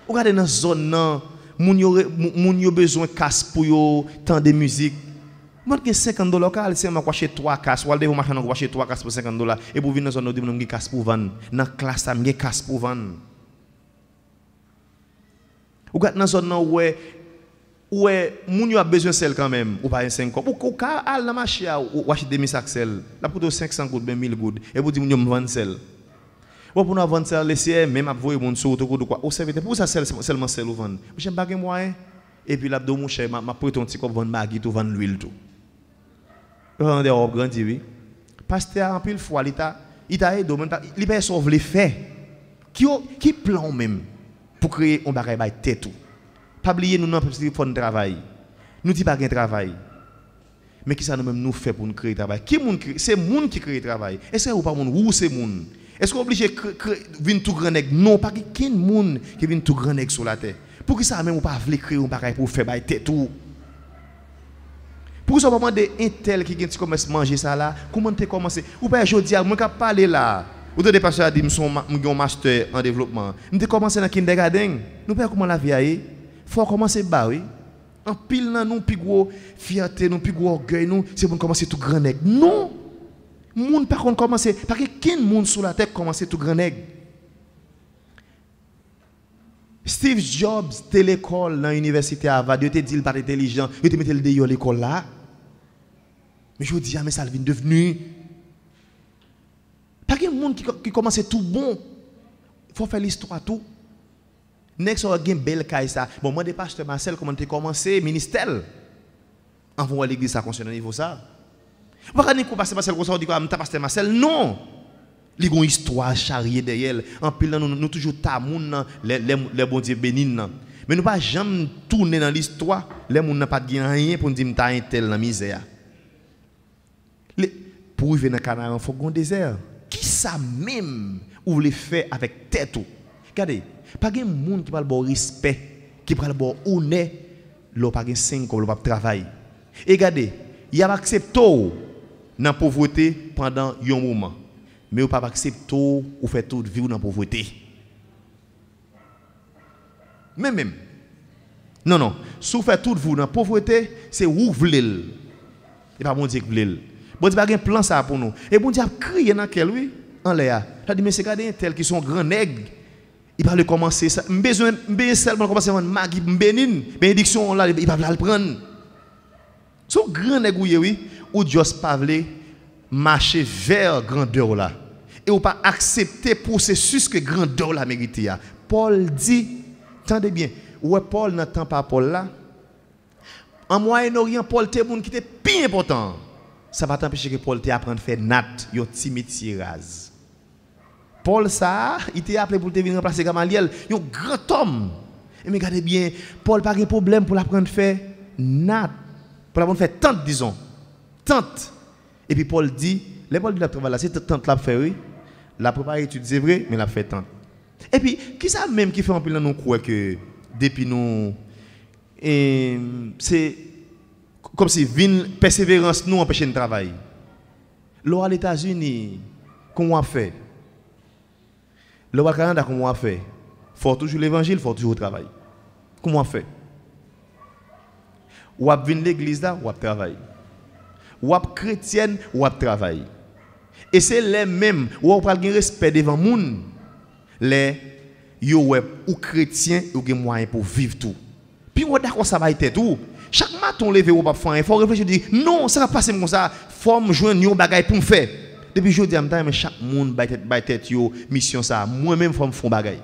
Regardez dans zone là, moun yo besoin casse pour yo tant de musique. Moi j'ai 50 dollars local, c'est moi acheter 3 casses, ou aller au acheter 3 casses pour 50 dollars et pour venir dans zone là, j'ai casse pour vendre. Dans classe ça, j'ai casse pour vendre. Ou regardez dans zone là où ouais moun a besoin sel quand même. Ou pas un 5 ou ou ka al dans marché ou acheter demi sac sel. La pour 500 gouttes ben 1000 gouttes et vous dit moun vendre sel. Ou pour nous vendre sel laisser même a voyer moun sur autour de quoi. Au serviteur pour ça sel seulement sel ou vendre. J'aime pas moyen et puis là do mon cher m'a prêté un petit cop vendre magui tout vendre l'huile tout. Vendre robe grandi oui. Pasteur en pile fois l'état il t'a aidé il pas sauve les faits qui qui plan même pour créer un bagage by tête tout pas oublier nous non faut travail. Nous disons pas de travail. Mais qui ça nous même nous fait pour nous créer travail? Qui c'est monde qui crée travail. Est-ce que ou pas monde ou c'est monde Est-ce qu'on obligé venir tout grand Non, pas qu'un monde qui vient tout grand sur la terre. Pour que ça même ou pas voulez créer un bagage pour faire bail tête tout. Pour ça, moment de un tel qui commence à manger ça là, comment tu commencé? Ou pas aujourd'hui, moi qui parler là. Ou de passer à dire je un master en développement. Je commencé dans le kindergarten. Nous pas comment la vie faut commencer bas oui. En pile nan nous plus gros fierté, nous plus gros orgueil nous, c'est pour commencer tout grand nègre. Non. Moun par contre commencer parce que quel monde sous la tête commencer tout grand nègre. Steve Jobs, t'es l'école dans l'université Harvard, il te dit pas intelligent, il te mettait le à l'école là. Mais je vous dis, ah, mais ça vient devenu. Pas qu'il monde qui, qui commence tout bon. Il faut faire l'histoire tout. Next, on a une belle caille. Bon, moi, des pasteur Marcel, comment tu commencé, ministère. Envoie l'église ça concerne niveau ça. Vous ne pas passer Marcel comme ça, on dit quoi, pasteur Marcel. Non. Il y a une histoire charriée derrière. En pile, nous, nous toujours tamoun, les, les, les bons dieux bénis. Mais nous pas jamais tourner dans l'histoire. Les gens n'ont pas de rien pour nous dire que un tel dans la misère. Pour vivre dans le Canada, il faut un désert. Qui ça même ou les faire avec tête Regardez, pas de monde qui parle de respect, qui parle de honneur, n'a pas de 5 comme pas travail. Et regardez, il a accepté dans la pauvreté pendant un moment. Mais il pas accepté ou faire tout vivre dans la pauvreté. Même même. Non, non. Si vous faites tout vous dans la pauvreté, c'est où vous voulez. Et pas bon Dieu que vous voulez. Bon Dieu a un plan ça pour nous. Et bon Dieu a crié dans quel oui? En l'air. Ça dit mais c'est garder tel qui sont grands nègres. Il va le commencer. Besoin seulement commencer à magi bénin. Bénédiction là il va le prendre. Son grand nègre oui ou Dieu pas marcher vers grandeur là. Et ou pas accepter processus que grandeur là mérite Paul dit Tendez bien, ouais Paul n'entend pas Paul là. En Moyen-Orient, Paul était qui était plus important ça va t'empêcher que Paul te apprendre à faire nat, un petit métier. Paul ça, il t'a appelé pour te venir remplacer Gamaliel, un grand homme. Et mais regardez bien, Paul pas de problème pour l'apprendre à faire pour l'apprendre à faire tante disons. Tante. Et puis Paul dit, les Paul dit la travail là, c'est tante l'a fait oui. La préparé étude c'est vrai, mais l'a fait tante. Et puis qui ça même qui fait peu dans nous croire que depuis nous c'est comme si persévérance nous empêche de travailler. L'eau aux États-Unis, comment on fait? L'eau au Canada, comment on fait? Faut toujours l'évangile, faut toujours travailler. Comment on fait? Ou à l'église là, ou travailler. Ou à chrétienne, ou. Et c'est les mêmes, ou à prendre respect devant le monde, les yo ou chrétiens, ou des moyens pour vivre tout. Puis on d'accord ça va être tout. Chaque matin, on lève ou pas faire, faut réfléchir dire non, ça va passer comme ça, faut me joindre un bagage pour me faire. Depuis je dis mais chaque monde ba tête mission ça, moi même faut me faire bagage.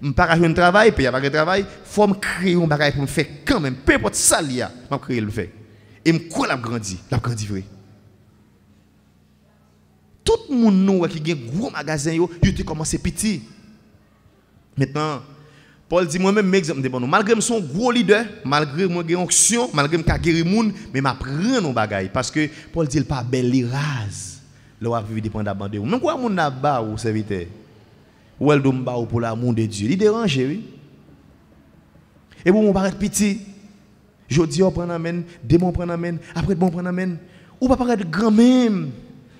Je pas un travail, puis il a pas de travail, faut me créer un bagage pour me faire quand même, peu importe ça il a, je créer le fait. Et me quoi l'a grandi, l'a grandi vrai. Tout le monde qui a un gros magasin yo te commencé petit. Maintenant Paul dit moi-même, exemple de bon, malgré son gros leader, malgré mon onction, malgré mon guérir moun, mais m'a prendre nos bagailles parce que Paul dit il pas belle rase. Va vivre dépendamment de vous. Même quoi moun n'a ou serviteur? Ou elle ba ou pour l'amour de Dieu. Il dérange oui. Et pour mon paraître petit, je dis on prend amène, démon prend amène, après bon prend amène. Ou pas paraître grand même.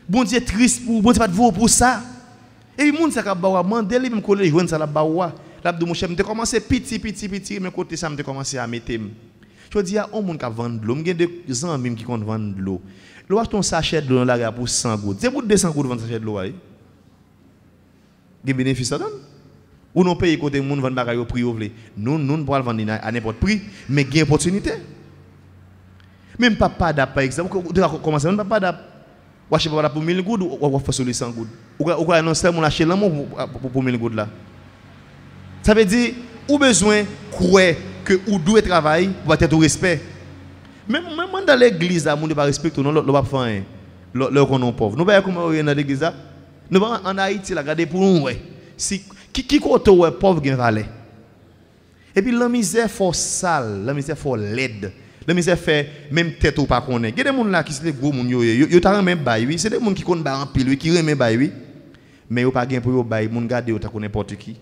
Bon Dieu triste pour bon Dieu pas de vous pour ça. Et puis moun ça ka mandel même collège joindre ça la ba ou. Là, mon chef, je commencé petit, petit, petit, mais côté ça, je commencé à mettre. Je dis, il y a un monde qui vend de l'eau. Y a des amis qui vendent de l'eau. L'eau, ton sachet de l'eau pour 100 gouttes. C'est pour 200 gouttes vendre sachet de l'eau. Il y a bénéfice là Ou non payer côté monde vendre bagaille au prix au Nous nous pouvons vendre à n'importe prix, mais une opportunité. Même papa d'ap par exemple, commencer même papa d'ap ou acheter papa pour 1000 gouttes ou ou faire sur les 100 gouttes. Ou ou annoncer mon acheter l'amour pour 1000 gouttes là. Ça veut dire, ou besoin croire que ou doit travailler pour être au respect. Même, même dans l'église, on ne pas respecter, non, ne pas faire le qu'on pauvre. Nous voyons comment on est dans l'église. Nous en Haïti, la regarder pour nous. Si, qui qui côté est pauvre qui valeur. Et puis la misère faut sale, la misère faut laide. La misère fait même tête ou pas connaître. Il y a des gens là qui sont des gros gens yo ta même bail oui, c'est des gens qui en pile qui bail oui. Mais yo pas gain pour bail, garder ta n'importe qui.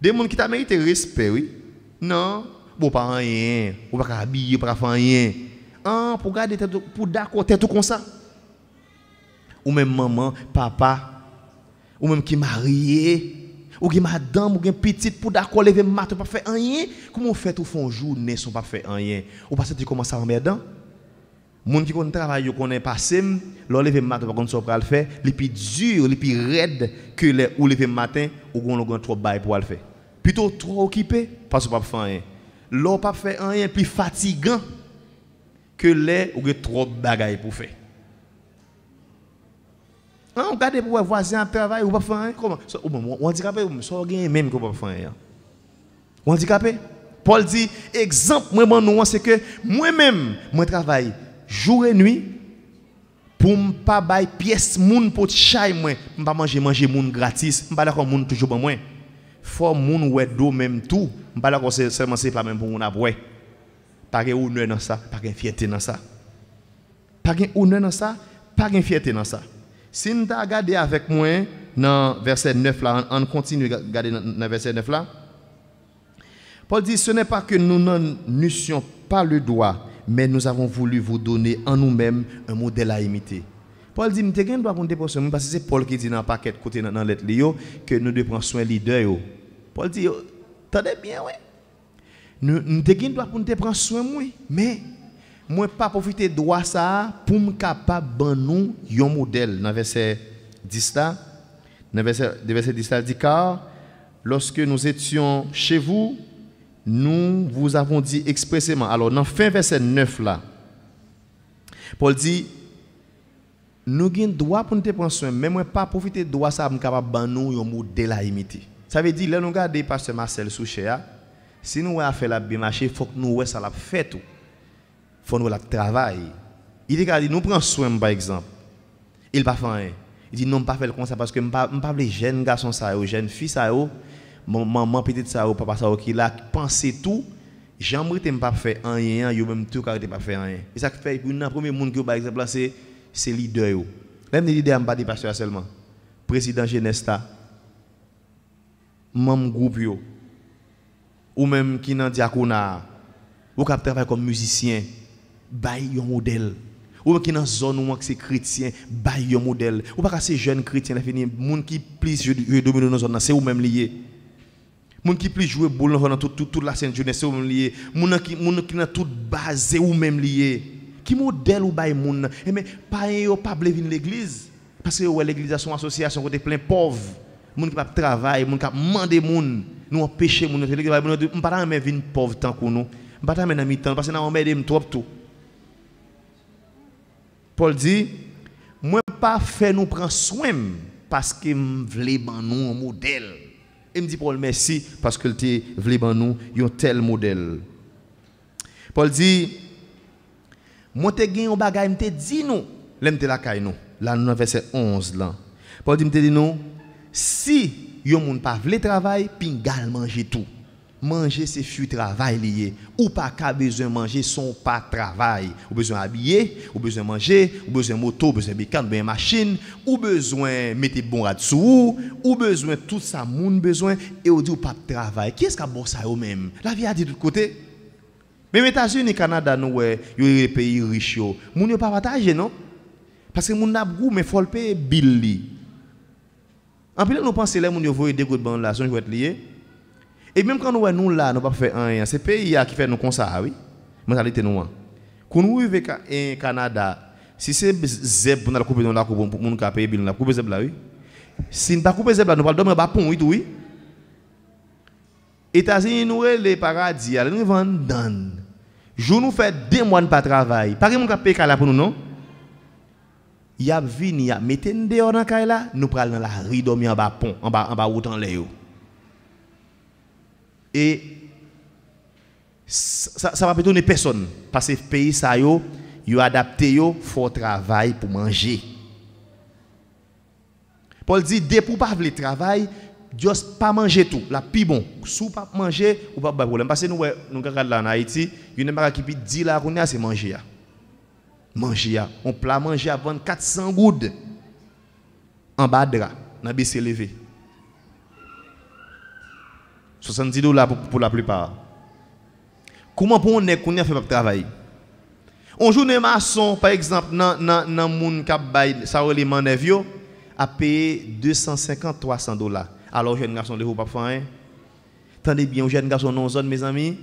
Des gens qui t'a mérité respect, oui. Non, bon, pas rien. Ou pas habiller, pas faire rien. Ah, pour garder pour d'accord, t'es tout comme ça. Ou même maman, papa, ou même qui marié, ou qui madame, ou qui petite, pour d'accord, lever matin, pas faire rien. Comment fait tout fond journée sans pas faire rien? Ou parce que tu commences à emmerder? Moun qui connaît travail, qui connaît passé, leur lever matin par contre ça le faire, les plus dur, les plus raide que les ou lever matin ou gon trop bail pour le faire. Plutôt trop occupé parce que pas faire rien. L'on pas faire rien plus fatigant que les ou trop bagaille pour faire. Hein, on regarde pour voisin travail ou pas faire rien comment? On handicapé ça gagne même que pas faire rien. On handicapé? Paul dit exemple moi nous c'est que moi-même moi travaille jour et nuit pour ne pas bailler pièce moun pour chay moi. Pas manger manger moun gratis. Pas d'accord moun toujours bon moi faut moun ouais do même tout pas d'accord seulement c'est pas même pour moun après pas de honneur dans ça pas de fierté dans ça pas de honneur dans ça pas de fierté dans ça si nous regardé avec moi dans verset 9 là on continue regarder dans verset 9 là Paul dit ce n'est pas que nous n'eussions pas le droit mais nous avons voulu vous donner en nous-mêmes un modèle à imiter. Paul dit, nous doit prendre parce que c'est Paul qui dit dans le paquet côté dans lettre que nous devons prendre soin leader. Paul dit, attendez bien, oui. Nous doit prendre soin moi, mais moi pas profiter de ça pour me capable de nous un modèle dans verset 10 là. Dans verset, verset 10 là dit car lorsque nous étions chez vous nous vous avons dit expressément. Alors, dans fin verset 9 là, Paul dit, nous avons droit pour nous prendre soin, mais pas profiter de droit ça pour capable de nous un modèle à imiter. Ça veut dire, là nous regardons pasteur Marcel Souchéa, si nous avons fait la bien marché, il faut que nous ça l'a fait tout. Faut que nous la. Il dit, nous prenons soin par exemple. Il pas fait rien. Il dit non, pas faire comme ça parce que je ne pas les jeunes garçons ça, jeunes filles ça, maman petite ça papa ça qui là penser tout j'aimerais pas faire rien yo même tout carité pas faire rien et ça fait pour le premier monde que par exemple c'est c'est leader même les leaders pas des pasteurs seulement. Président jeunesse membre groupe ou même qui dans diaconat. Ou qui travaille comme musicien. Bail un modèle. Ou qui dans zone où c'est chrétien bail un modèle. Ou pas c'est jeune chrétien la fini monde qui plus je domine dans zone c'est ou même lié. Moun qui plus jouer boule dans toute la scène jeunesse ou même lié. Moun qui dans toute basé ou même lié. Qui modèle ou bail moun et mais pas yo pas venir l'église parce que l'église a son association côté plein pauvre. Moun qui pas travailler, moun qui mandé moun, nous empêcher moun l'église on pas venir pauvre tant que nous. On pas même mi temps parce que tout. Paul dit moi pas fait nous soin parce que m'vle ban nous un modèle. Et me dit Paul merci parce que tu voulu nous un tel modèle. Paul dit moi te gagné un bagage me te dit nous l'aime la caille nous là dans verset 11 là. Paul dit me dit nous si yon moun pas vle travail puis gal tout manger c'est fuir travail lié ou pas qu'à besoin manger son pas travail ou besoin habiller ou besoin manger ou besoin moto ou besoin bécane bien machine ou besoin mettre bon sous ou besoin tout ça moun besoin et ou dit ou pas travail qui est-ce bon eux même la vie a dit de côté mais États-Unis Canada nous ouais yo pays riche yo moun yo pas partager non? Parce que moun n'a goût mais faut le payer bill en plus nous pensons les moun yo voyer des gouttes ban là son être lié et même quand nous sommes là, nous ne pas faire rien. C'est le pays qui fait nous comme ça, oui. Mentalité nous. Quand nous vivons au Canada, si c'est zeb pour nous couper dans la coupe pour nous payer bill, nous couper zeb là, oui. Si nous pas couper zeb là, nous pas. États-Unis nous les paradis, nous vendons Jour nous fait deux mois de pas travail. Pas que nous payer là pour nous non? Il y a vini, il y a mettez dehors dans là, nous prenons dans la rue dormir en bas pont, en bas en bas route en l'air. Et ça, ça va pas étonner personne. Parce que le pays, ça, yo, yo adapté, yo, faut travail pour manger. Paul dit, dès pour pas le travail, juste pas manger tout. La plus bon. Si pas manger, ou pas de problème. Parce que nous, nous regardons là en Haïti, il y a qui dit là, c'est manger. Manger. On peut manger à 400 gouttes en bas de dans levé. 70 dollars pour, la plupart. Comment pour on est qu'on fait travail On journée maçon par exemple dans dans dans moun k'ap bay ça les manœuvre a payé 250 300 dollars. Alors jeune garçon de vous pas faire hein? Tendez bien, jeune garçon non zone mes amis.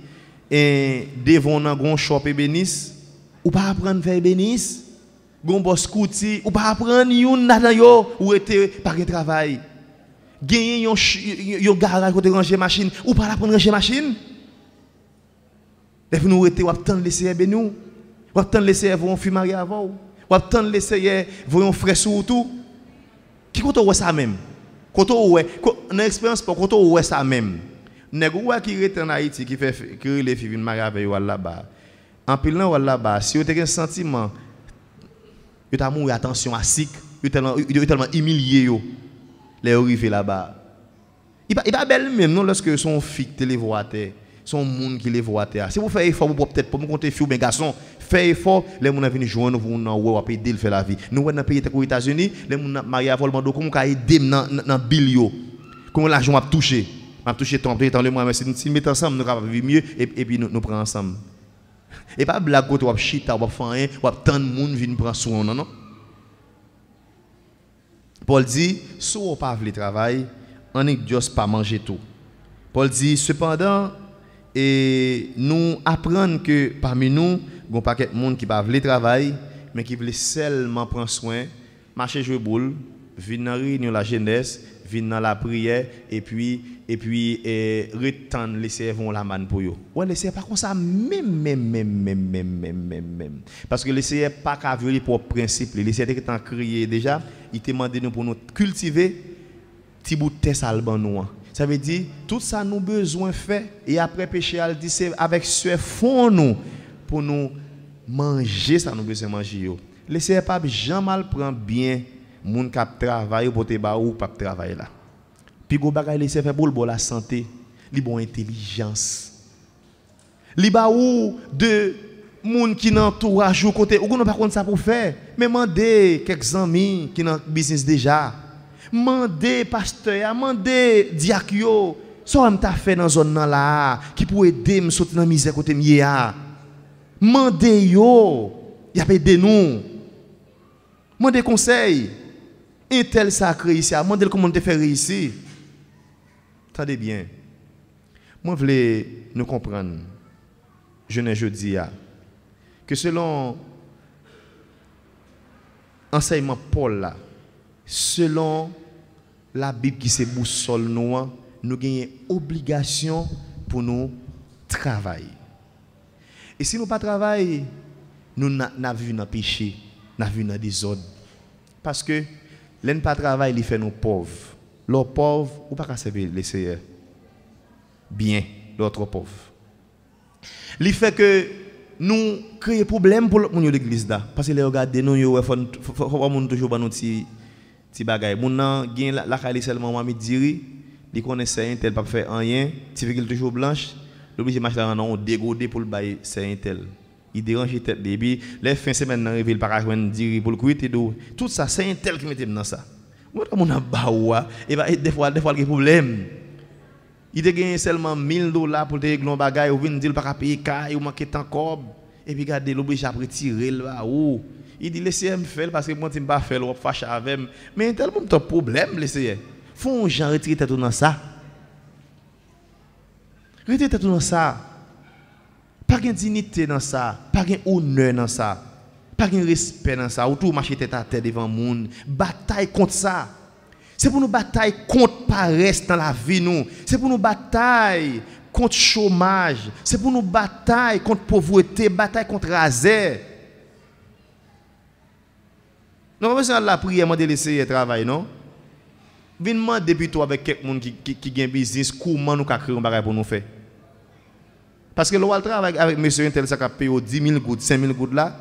Et devant un grand shop et bénis ou pas apprendre faire bénis gon boss kouti ou pas apprendre yon nan yo ou était par un travail. Gagner yon yon garage côté ranger machine. Ou pas apprendre ranger machine? Depuis nous était ou attendre laisser nous. Ou attendre laisser vont fumer avant. Ou attendre laisser voyons frère sous tout. Qui quand on ça même? Quand on ouais dans expérience pour quand on ouais ça même nèg qui est en Haïti qui fait que les filles marier avec là-bas en pile là-bas si vous avez un sentiment vous avez mouru attention à sick vous tellement tellement humilié yo les arrivé là-bas il pas il pas belle même non lorsque son fille télé voit son monde qui les voit si vous faites effort pour peut-être pour me compter fille ou bien garçon fait effort. Les gens viennent joindre dans ouais aider faire la vie. Nous dans pays aux États-Unis. Les gens marié avant le mando comment aider dans yo. Comment l'argent touché? M'a touché temps temps le mais si nous ensemble nous capable vivre mieux et, puis nous nous ensemble. Et pas blague tu vas chita rien ou tant de monde prendre soin non non. Paul dit si on pas le travail on n'est juste pas manger tout. Paul dit cependant et nous apprenons que parmi nous a pas de monde qui pas le travail mais qui veut seulement prendre soin marcher jouer boule venir dans réunion la jeunesse venir dans la prière et puis et puis et retendre les servants la manne pour eux. Ouais, les servants pas comme ça même même même même même même même même parce que les servants pas qu'à pour principe, les servants qui ont créé déjà, ils demandé nous pour nous cultiver petit bout de nous. Ça veut dire tout ça nous besoin fait et après péché elle dit c'est avec ce fond nous pour nous manger ça nous besoin manger servants pas jamais mal prend bien moun qui travaille pour te ba ou pas travailler là. Puis go bagay laisser faire pour la santé, li bon intelligence. Li ba ou de moun qui n'entourage ou côté ou qu'on pas contre ça pour faire, mais mandé quelques amis qui dans business déjà. Mandé pasteur, mandé diakyo, ça t'a fait dans zone là qui pour aider me sortir dans misère côté mieux Mandé yo, y a aider nous. Mandé conseil. Un tel sacré ici, mandé comment te faire ici. Attendez bien. Moi, je voulais nous comprendre, je ne dis que selon enseignement Paul là, selon la Bible qui se boussole nous, nous avons obligation pour nous travailler. Et si nous pas travailler, nous n'avons vu dans le péché, nous vu dans le désordre. Parce que l'un pas travail, il fait nous pauvres. L'autre pauvre, ou pas servir les seigneurs. Bien, l'autre pauvre. Il fait que nous créons problème pour l'église. Parce que les regardez, nous, il faut toujours nous petit petit bagay. Gen la kali seulement mami diri, connaissait un tel pas faire rien, ti qu'il toujours blanche, l'obligé marcher dans non dégodé pour le bail c'est un tel. Il dérange tête débit, les fin semaine dans réveil pas joindre diri pour le couper tout ça c'est un tel qui mettait dans ça. Moi, mon abawa, et va des fois, des fois, il y a. Il te gagne seulement 1000 dollars pour te régler un bagage, ou vient dire pas payer caille, ou manquer tant cob, et puis regardez, l'oblige à retirer là haut. Il dit laissez-moi faire parce que moi je ne pas faire, ou fâche avec Mais tellement de problème laissez. Un gens retirer tout dans ça. Retirer tout dans ça. Pas de dignité dans ça, pas honneur dans ça pas de respect dans ça, ou tout marcher tête à tête devant le monde. Bataille contre ça. C'est pour nous bataille contre paresse dans la vie nous. C'est pour nous bataille contre chômage. C'est pour nous bataille contre pauvreté, bataille contre raser. Nous besoin de la prière, de laisser travail, non? Viens demander plutôt avec quelqu'un qui, qui a un business, comment nous créer un bagage pour nous faire? Parce que le travail avec monsieur tel ça a payé 10 000 gouttes, 5 000 gouttes là,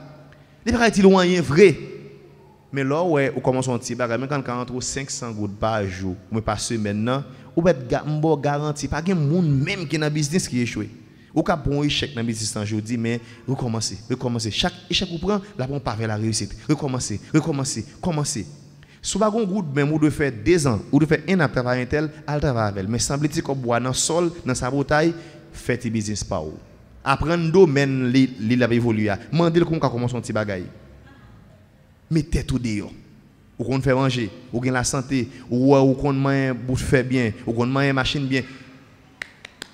il pas être loin vrai. Mais là, ouais, on commence un petit bagage, quand on entre 500 gouttes par jour, mais pas semaine, non, ou peut garanti, pas de monde même qui est dans le business qui échoue. Ou ka bon échec dans le business dis mais recommencer, recommencer. Chaque échec vous prenez, là, on pas vers la réussite. Recommencer, recommencer, commencer. Si vous avez un groupe, même devez faire deux ans, ou devez faire un an travailler tel, elle travaille avec elle. Mais semble-t-il qu'on boit dans le sol, dans sa bouteille, faites business pas ou. Apprendre domaine, il a évolué. Mandez-le comment commencer son petit bagage. Mettez tout dehors. Ou qu'on fait manger, ou qu'on la santé, ou ou qu'on mange bouche fait bien, ou qu'on mange machine bien.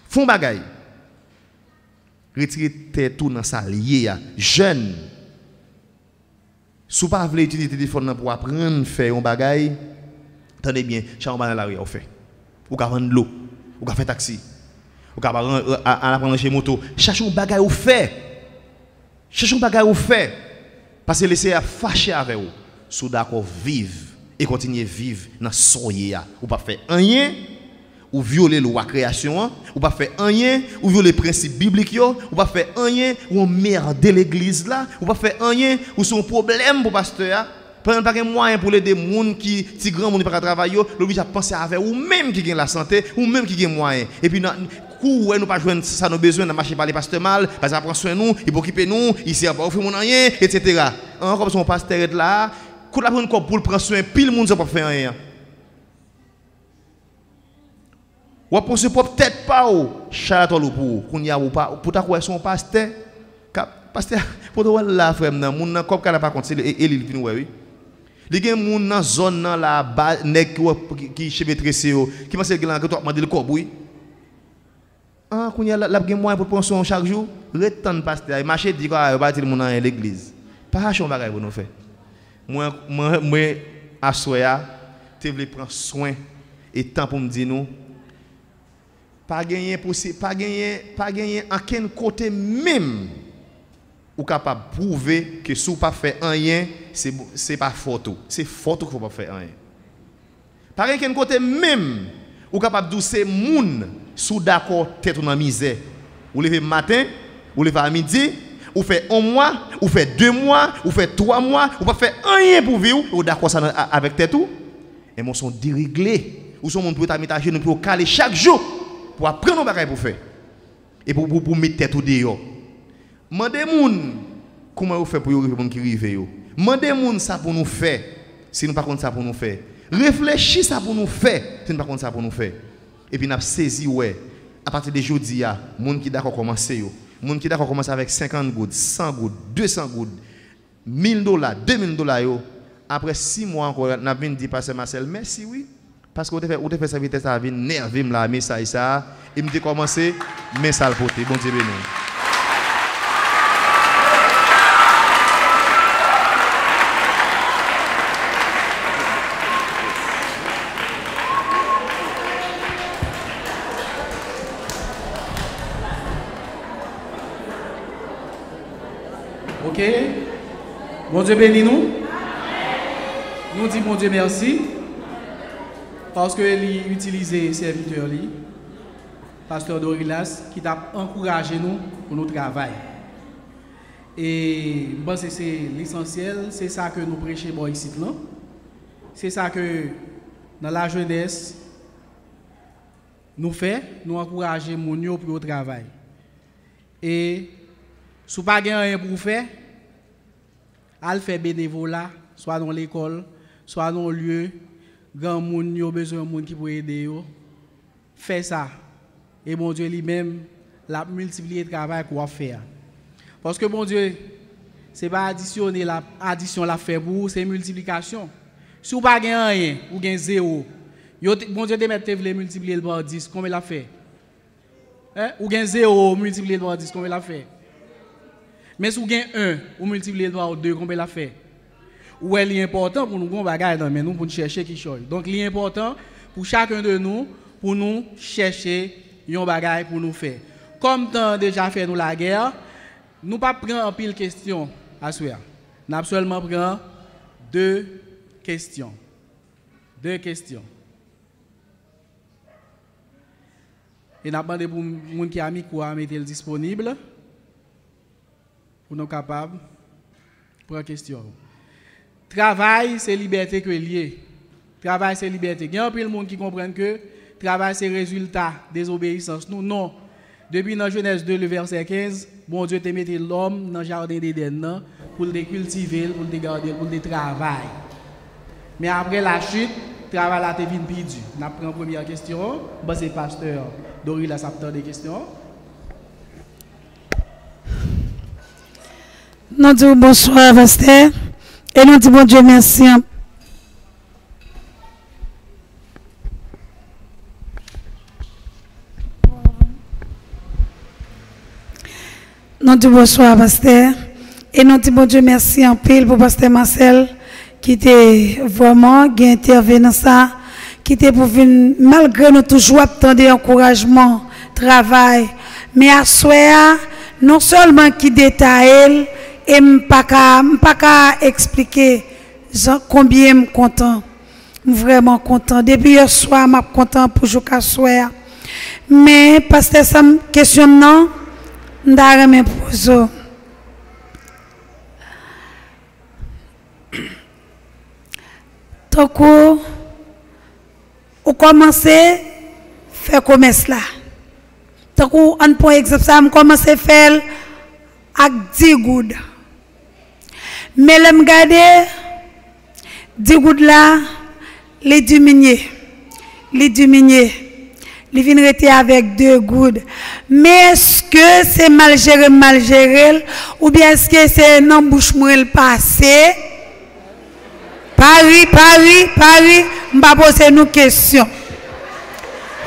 Font bagay. Retirez tout dans sa lié. Jeune. Si vous ne voulez utiliser le téléphone pour apprendre à faire un bagay, tenez bien, chaque dans la rue, vous fait. Ou pouvez l'eau, ou pouvez faire taxi, ou pouvez apprendre chez moto. Cherchez un bagay ou fait. Cherchez un bagay ou fait. Parce que laissez à fâcher avec vous. Si d'accord vivre et continuer à vivre dans ce ou pas faire rien ou violer la loi création, ou pas faire rien, ou violer les principes bibliques, ou pas faire rien, ou de l'église là, ou pas faire rien, ou son problème pour pasteur. Pendant pas de moyen pour aider les gens qui, si grand monde pas travailler, l'oblige à penser avec ou même qui gagne la santé, ou même qui gagne moyen. Et puis, coup, nous pas joindre ça nos besoins, de marcher par les pasteurs mal, parce qu'il prend soin nous, il occuper nous, il sert pas mon rien, etc. Encore son pasteur est là, coup la prendre pour prendre soin, pile monde ça pas faire rien. Ou pense peut-être pas ou charlatans pour qu'on y a ou pas pour ta quoi son pasteur pasteur pour toi là frère nan moun nan comme n'a pas compte et il vient oui les gens moun nan zone nan la bas nèg qui qui que là que toi demander le corps oui ah qu'on y a la moyen pour prendre son chaque jour retendre pasteur. Marcher dit quoi va le monde dans l'église. Pas chon bagay pour nous faire moi moi moi à soya tu veux prendre soin et temps pour me dire nous pas gagner possible pas gagner pas gagner en quel côté même ou capable de prouver que si vous pas fait rien c'est c'est pas photo c'est photo qu'il faut pas faire rien. Pas quel côté même ou capable de c'est moun sous d'accord tête dans misère ou lever matin ou lever à midi ou fait un mois ou fait deux mois ou fait trois mois ou pas faire rien pour vivre ou d'accord ça avec tête tout et mon sont déréglés ou son monde pour t'aménager pour caler chaque jour pour apprendre nos bagages pour faire. Et pour, pour, pour mettre tête au dehors. Mandez moun comment vous faites pour y gens qui arrivent. Mandez moun ça pour nous faire. Si nous pas contre ça pour nous faire. Réfléchis ça pour nous faire. Si nous pas ça pour nous faire. Et puis nous saisi ouais. À partir de jeudi, a moun qui d'accord commencer yo. Moun qui d'accord commencer avec 50 gouttes, 100 gouttes, 200 gouttes, 1000 dollars, 2000 dollars Après 6 mois encore, n'a vinn dit passer Marcel, merci oui. Parce que vous avez fait, sa vitesse à vie, nerveux là, mais ça et ça. Et me commencé, mais ça le poté. Bon Dieu. Bon Dieu béni nous. Nous disons bon Dieu merci. Parce qu'il utilisé serviteur, pasteur Dorilas, qui a encouragé nous pour notre travail. Et c'est l'essentiel, c'est ça que nous prêchons ici. C'est ça que dans la jeunesse, nous faisons, nous encourageons pour le travail. Et si vous n'avez rien pour faire, allez faire bénévolat, soit dans l'école, soit dans le lieu. Grand monde a besoin de monde qui peut aider yo. Fait ça. Et mon Dieu lui-même l'a multiplié le travail qu'on va faire. Parce que mon Dieu c'est pas additionner la addition la fait pour c'est multiplication. Si vous pas rien ou gain zéro. Mon Dieu te mettre multiplier par 10 combien l'a fait? Hein? Ou gain zéro multiplier par 10 combien l'a fait? Mais si vous gain 1 ou multiplier par 2 combien l'a fait ou est important pour nous qu'on bagaille dans nous pour chercher qui chose. Donc l'important pour chacun de nous pour nous chercher un bagaille pour nous faire. Comme tant déjà fait nous la guerre, nous pas prendre en pile question à soir. Nous seulement prendre deux questions. Deux questions. Et nous demandé pour les gens qui ont mis quoi mettre disponible pour nous capables de prendre question. Travail, c'est liberté que lié. Travail, c'est liberté. Il y a un peu de monde qui comprend que travail, c'est résultat des obéissances. Nous, non. Depuis dans Genèse 2, le verset 15, bon Dieu t'a mis l'homme dans le jardin d'Éden pour le cultiver, pour le garder, pour le travailler. Mais après la chute, le travail a été perdu. On pris une première question. Bah, c'est pasteur Doril a des questions. Nous disons bonsoir, pasteur. Et nous disons bon Dieu merci. Nous disons bonsoir, pasteur. Et nous disons bon Dieu merci en pile pour pasteur Marcel qui était vraiment intervenu dans ça, qui était pour venir, malgré nous toujours attendre encouragement, travail, mais à soi, non seulement qui détaille, et je ne pas expliquer combien je suis content. Vraiment content. Depuis hier soir, je suis content pour jouer à soir. Mais parce que ça me questionne, non, je me poser. Donc, on commence à faire commerce là. Donc, on prend exemple, ça, on commence à faire avec 10 gouttes. Mais je regarde 10 gouttes là, les diminuer. Les diminuer. Les rester avec deux gouttes. Mais est-ce que c'est mal géré, mal géré, ou bien est-ce que c'est un embouchement passé? Paris, Paris, Paris, je vais poser une question.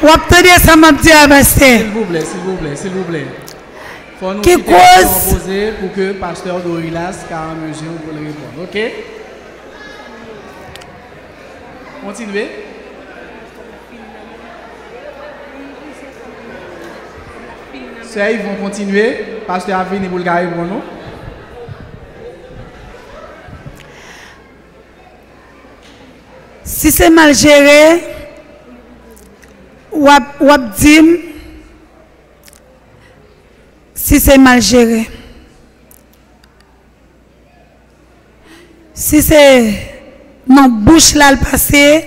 Vous obtenez ça, m'a à S'il vous plaît, s'il vous plaît, s'il vous plaît. Faut nous Qui cause pour que pasteur Dorilas soit en mesure de répondre. OK? Continuez. C'est ils vont continuer. Pasteur Avini pour le pour nous. Si c'est mal géré, ou dit, si c'est mal géré. Si c'est non bouche là le passé,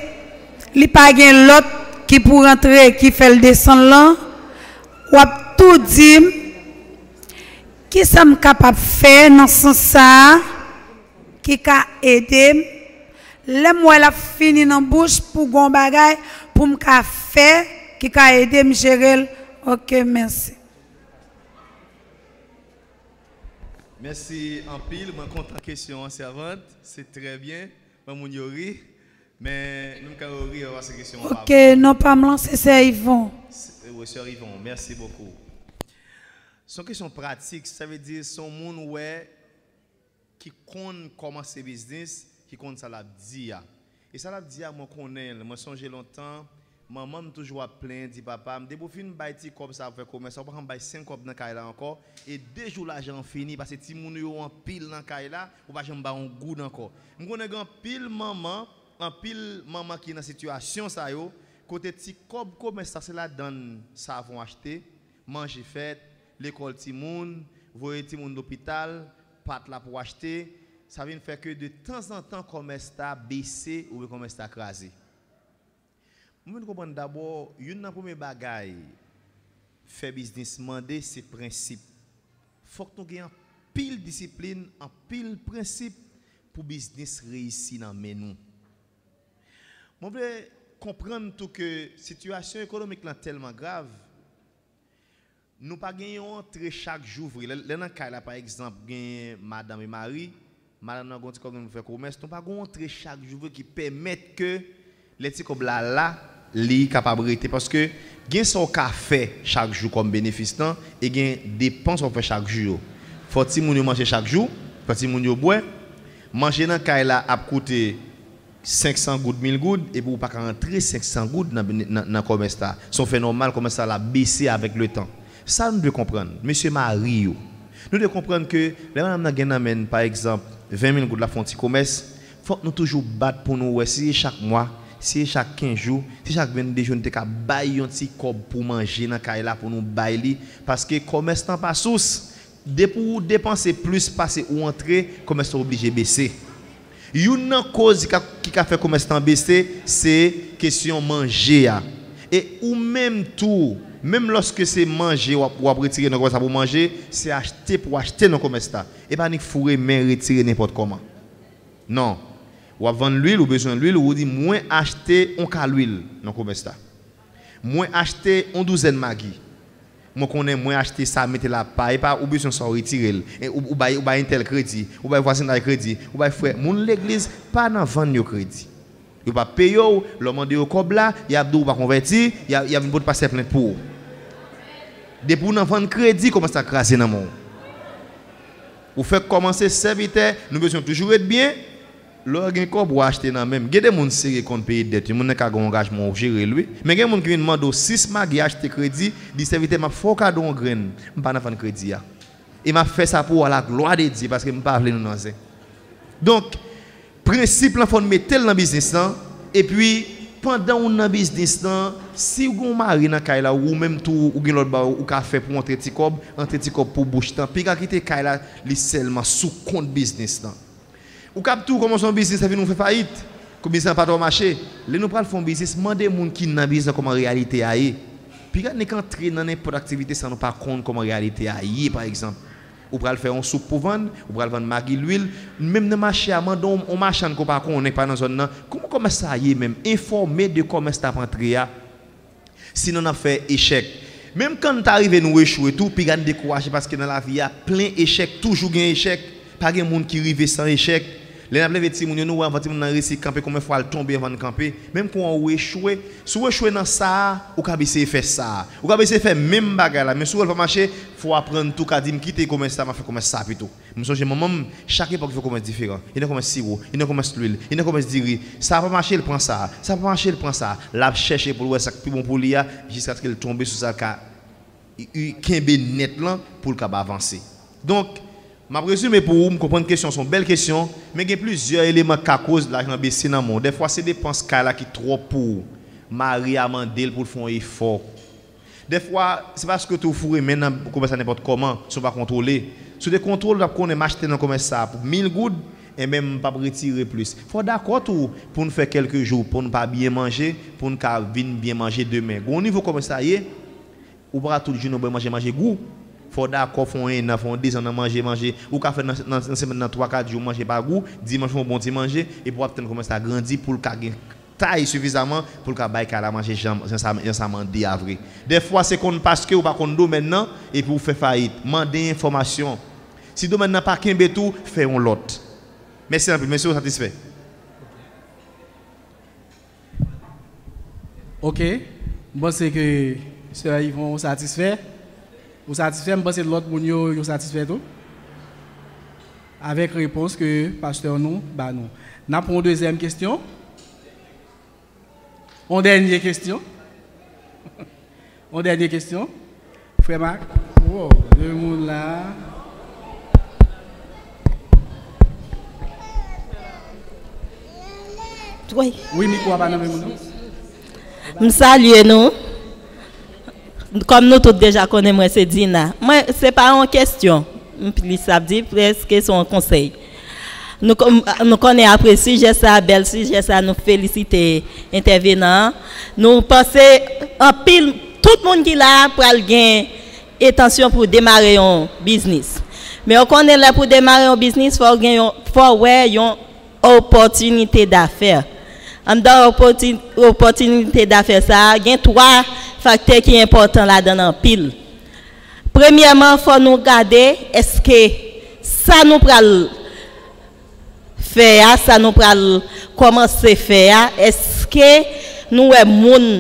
il n'y a pas l'autre qui pour rentrer, qui fait le descendre là, ou tout dit, qui sommes capable de faire dans ce sens qui a aidé les moi la fini dans bouche pour gon pour me faire qui a aidé me gérer. OK, merci. Merci en pile, moi content question en servante, c'est très bien. Mon yori mais nous avons rire à ces questions. OK, non pas me lancer c'est Yvon. Oui, c'est Yvon, merci beaucoup. Son question pratique, ça veut dire son monde ouais qui compte commencer business qui compte ça l'a dit. Et ça l'a dit moi connais, moi songe longtemps, maman me toujours plein dit papa, me pour fin baïti comme ça faire commerce, on va bailler 5 cop dans caille là encore et deux jours l'argent fini parce que ti moun yo en pile dans caille là, ou pas jamais un goût encore. Me connais grand pile maman, en pile maman qui dans situation ça yo, côté ti cop commerce ça c'est la donne? Savon acheter, manger fait, l'école ti moun, voyer ti moun d'hôpital, pat là pour acheter ça vient faire que de temps en temps, commerce a baissé ou commerce a crasé. Je comprendre d'abord, une des premières bagaille, faire business, demander ces principes. Il faut que nous ayons pile discipline, en pile principe pour business réussir dans nous. Je veux comprendre tout que la situation économique est tellement grave. Nous pas gagnons chaque jour. Là, par exemple, madame et Marie madame nan gonti comme nous fait commerce, nous pas entrer chaque jour qui permettent que les petits comme là là li capabilité parce que gain son café chaque jour comme bénéfice et gain dépenses on fait chaque jour. Faut ti moun manger chaque jour, faut ti moun yo boire. Manger dans kay là a coûté 500 gouttes, 1000 gouttes, et pour pas rentrer 500 gouttes dans le commerce. Son fait normal, comme ça, la baissé avec le temps. Ça, nous devons comprendre. Monsieur Mario, nous devons comprendre que, les madame par exemple, 20 000 gouttes la fonte commerce, faut nous toujours battre pour nous, si chaque mois, si chaque 15 jours, si chaque 22 jours, nous avons un petit cob pour manger dans là pour nous bailler. Parce que le commerce n'est pas source. Dès pour dépenser plus, passer ou entrer, le commerce est obligé de baisser. Une cause qui a fait le commerce baisser, c'est question manger. Et ou même tout, même lorsque c'est manger ou, retirer nos pour manger, c'est acheter pour acheter nos commerce. Et pas ni fourrer mais retirer n'importe comment. Non. Ou à vendre l'huile, ou besoin d'huile, ou dit moins acheter un cas l'huile dans commerce là. Moins acheter une douzaine maggi. Moi connais moins acheter ça mettre la paille pas ou besoin ça retirer et ou ou un tel crédit, ou bail voisin dans crédit, ou bail frère, moun l'église pas dans vendre yo crédit. Yo pas payer le mandé au cob là, y a dou pas converti, a y a une bonne passer plainte pour. Depuis nous vendre crédit commence à craser dans mon. Ou fait commencer serviteur, nous besoin toujours être bien. Lò gen kòp wò achete nan mèm, gen de moun sere kon paye det, yon moun ne kage angajman ou jere lwi. Men gen moun ki vin mando 6 magi achete kredi, di se vite ma foka don gren, mpa nan fan kredi ya. E ma fè sa pou wala gloa de di, paske mpa avle nou nan zè. Donk, prinsip lan fon metel nan biznis lan, e pi, pandan ou nan biznis lan, si ou gon mari nan kay la, ou mèm tou ou gen lot ba ou ka fè pou antre ti kob, antre ti kob pou bouch tan, pi ka kite kay la li selman sou kont biznis lan. Ou cap tout comment son business ça vient nous faire faillite comme business pas marché les nous pral font business mandé moun qui dans business comment réalité aille puis quand n'est entrer dans n'importe activité ça nous pas compte comment réalité aille par exemple ou pral faire un soupe pour vendre, ou pral vendre maggi l'huile, même dans marché, mandon on marchand qu'on pas connaît pas dans zone là. Comment comment ça est même informer de comment ça rentrer Sinon on a fait échec. Même quand tu arrives nous échouer tout, puis gagner découragé parce que dans la vie il y a plein échec, toujours gain échec, pas de monde qui arrive sans échec. Les appelés petits moun nous avant moun nan réussir camper combien fois tomber avant de camper même quand on échoué si on échoué dans ça ou ka essayer faire ça ou ka essayer faire même bagarre là mais si on va marcher faut apprendre tout ka dire quitter comment ça m'a fait comment ça plutôt me songe maman chaque époque fait commerce différent il y a commerce sirop il y a commerce l'huile il y a commerce diri ça va marcher il prend ça ça va marcher il prend ça l'a chercher pour voir ça plus bon pour lui jusqu'à ce qu'il tombe sur ça kembe net là pour qu'il avancer donc je résume pour vous, comprendre une question, sont belles questions, mais il y a plusieurs éléments qui causent l'argent baisser dans le monde. Des fois, c'est des dépenses qui sont trop pour Marie Amandel pour faire un effort. Des fois, c'est parce que tu fous maintenant pour ça n'importe comment, si on pas contrôler. Si des contrôles, on est acheté dans comme ça pour 1000 gouttes et même pas retirer plus. Il faut d'accord pour nous faire quelques jours, pour ne pas bien manger, pour nous venir bien manger demain. Au niveau comme ça, ou pas tout le jour manger manger goût faut d'accord font un font deux ans manger manger ou ka faire dans semaine dans 3 4 jours manger pas goût dimanche font bon petit manger. Et pour attendre commencer à grandir pour le taille suffisamment pour le bail la manger ça ça mandé vrai. Des fois c'est qu'on parce que ou pas qu'on maintenant et pour faire faillite. Demander information. Si domaine n'a pas qu'un tout fait un lot. Merci un peu. Monsieur satisfait. OK. Bon c'est que ceux ils vont satisfaire vous satisfait, je pense que l'autre monde est satisfait tout. Avec réponse que pasteur nous, bah non. Nous avons une deuxième question? Une dernière question? Une dernière question? Frère Marc? Wow, deux monde là. Oui. Oui, micro pas dans le monde. Je salue nous comme nous tous déjà connaissons, c'est Dina. Ce n'est pas une question. Ça dit presque son conseil. Nous, nous connaissons après sujet ça, bel sujet ça, nous féliciter intervenants. Nous pensons en pile, tout le monde qui est là pour gagner attention pour démarrer un business. Mais on connaît là pour démarrer un business, il faut gagner une opportunité d'affaires. En dans l'opportunité d'affaires, ça, il y a trois facteur qui est important là-dedans pile. Premièrement, il faut nous regarder est-ce que ça nous pral faire, ça nous pral commencer faire, est-ce que nous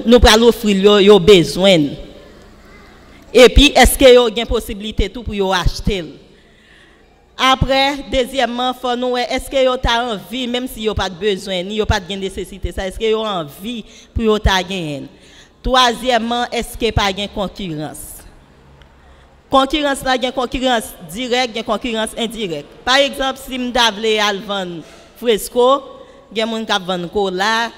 nous pral offrir yo besoin? Et puis est-ce que yo une possibilité tout pour acheter? Après, deuxièmement, faut nous est-ce que yo ta envie même si yo pas de besoin, ni yo pas de nécessité ça, est-ce que yo envie pour yo ta gagner. Troisièmement, est-ce a pas de concurrence? Concurrence, là, a concurrence directe, a concurrence indirecte. Par exemple, si je veux vendre fresco, il y a des gens qui vendent cola,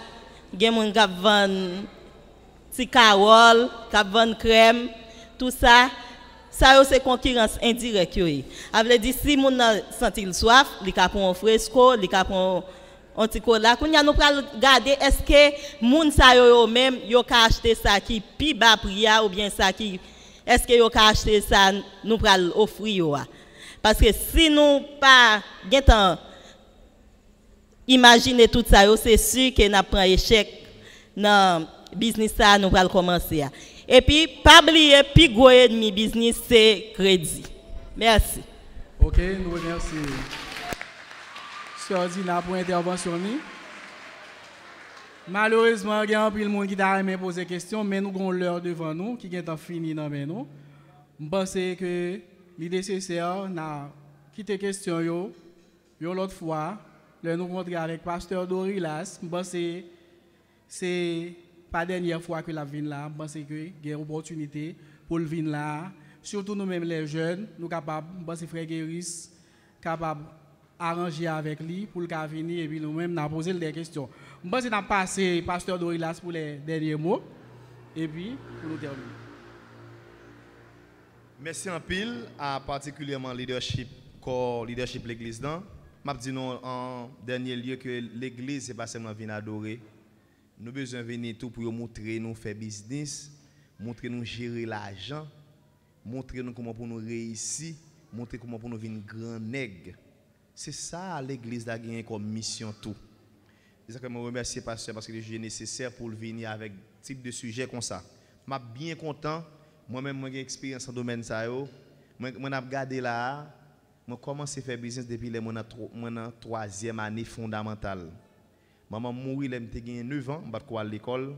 il y a des gens qui vendent carole, qui vendent crème, tout ça. Ça, c'est concurrence indirecte. Ça veut dire si mon senti soif, il a un fresco, il a un on ti là qu'on nous pral regarder est-ce que sa yo même yo ka acheter ça qui pi bas prix ou bien ça qui est-ce ça nous pral offrir parce que si nous pas gen imaginez tout ça, c'est sûr que nous pris échec dans le business nous allons commencer. Et puis, pas oublier, puis gros ennemi business, c'est crédit. Merci. Ok, nous remercions. Sœur Dina pour l'intervention. Malheureusement, il y a un peu de monde qui t'a aimé poser des questions, mais nous avons l'heure devant nous, qui est fini dans nous. Je pense que nécessaire, n'a quitté question yo, yo l'autre fois, le nous rencontrer avec pasteur Dorilas, je pense que c'est pas dernière fois que la vient là, je pense que y a une opportunité pour le venir là, surtout nous-mêmes les jeunes, nous capables, je pense que frère Guéris, capable arranger avec lui pour le venir et puis nous-mêmes nous poser des questions. Je pense que passé pasteur Dorilas pour les derniers mots et puis pour nous terminer. Merci en pile à particulièrement leadership corps leadership l'église Je non en dernier lieu que l'église c'est pas seulement venir adorer. Nous besoin venir tout pour montrer nous faire business, montrer nous gérer l'argent, montrer nous comment pour nous réussir, montrer comment pour nous venir grand nègre. C'est ça l'église a gagné comme mission tout. C'est ça que je remercie pasteur parce que c'est nécessaire pour venir avec type de sujet comme ça. Je suis bien content moi-même, j'ai une expérience dans le domaine. Ça, yo. Moi, j'ai regardé là, j'ai commencé à faire business depuis mon troisième année fondamentale. Maman mourit, elle a 9 ans, je à l'école.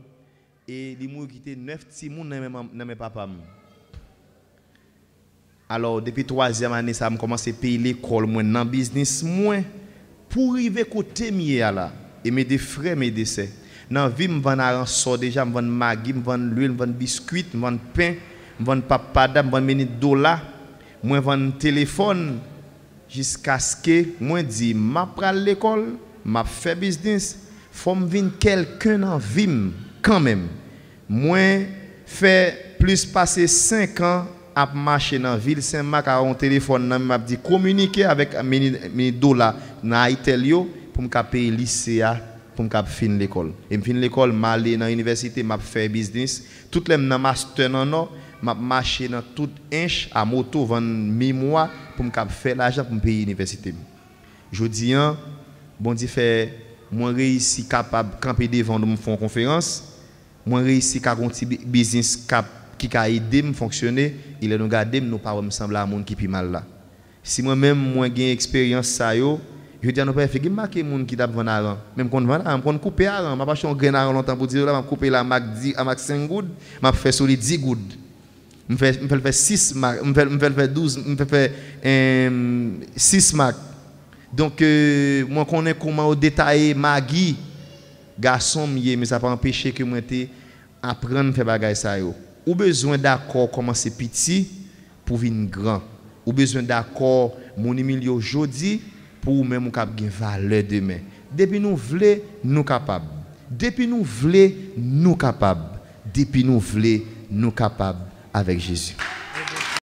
Et il mourit qui était 9 petits moun dans mes papas. Alors, depuis la troisième année, ça a commencé payer l'école, moi, dans business, moi, pour arriver côté mieux là. Et mes des frères, mes décès. Dans vie, je vends déjà, je vends maggi, je vends l'huile, je vends biscuits, je vends pain je vends papa, je vends des dollars, je vends téléphone jusqu'à ce que moi dis, je à l'école, je fais business, faut me quelqu'un en vie quand même. Moi fait plus passer 5 ans à marcher dans la ville Saint-Marc à un téléphone, m'a dit communiquer avec mes dollars dans Italie pour me payer lycée pour me finir l'école. Et finir l'école, je aller dans l'université, je faire business. Toutes les master non m'a marché dans toute inch à moto vendre mi mois pour me faire l'argent pour payer l'université. Je dis bon fait moi réussi capable camper devant de me faire conférence, moi réussi à un petit business cap qui a aidé me fonctionner, il est nous garder nous pas me sembler à monde qui pi mal là. Si moi même moi j'ai expérience ça yo, je dis à nos pères, fait marquer monde qui t'a vendre aran. Même quand vendre aran, quand couper aran, m'a pas un grain aran longtemps pour dire là, m'a couper la mac 10 à mac 5 good, m'a fait solide 10 good. Je fais, faire 6 marques, je fais faire 12, je fais faire 6 marques. Donc, euh, moi, je connais comment détailler Magui, garçon, mais ça pas empêcher que moi apprendre à faire bagay ça. Ou besoin d'accord commencer petit pour venir grand. Ou besoin d'accord mon milieu aujourd'hui pour même cap gain valeur demain. Depuis nous voulons, nous capables. Depuis nous voulons, nous capables. Depuis nous voulons, nous capables avec Jésus.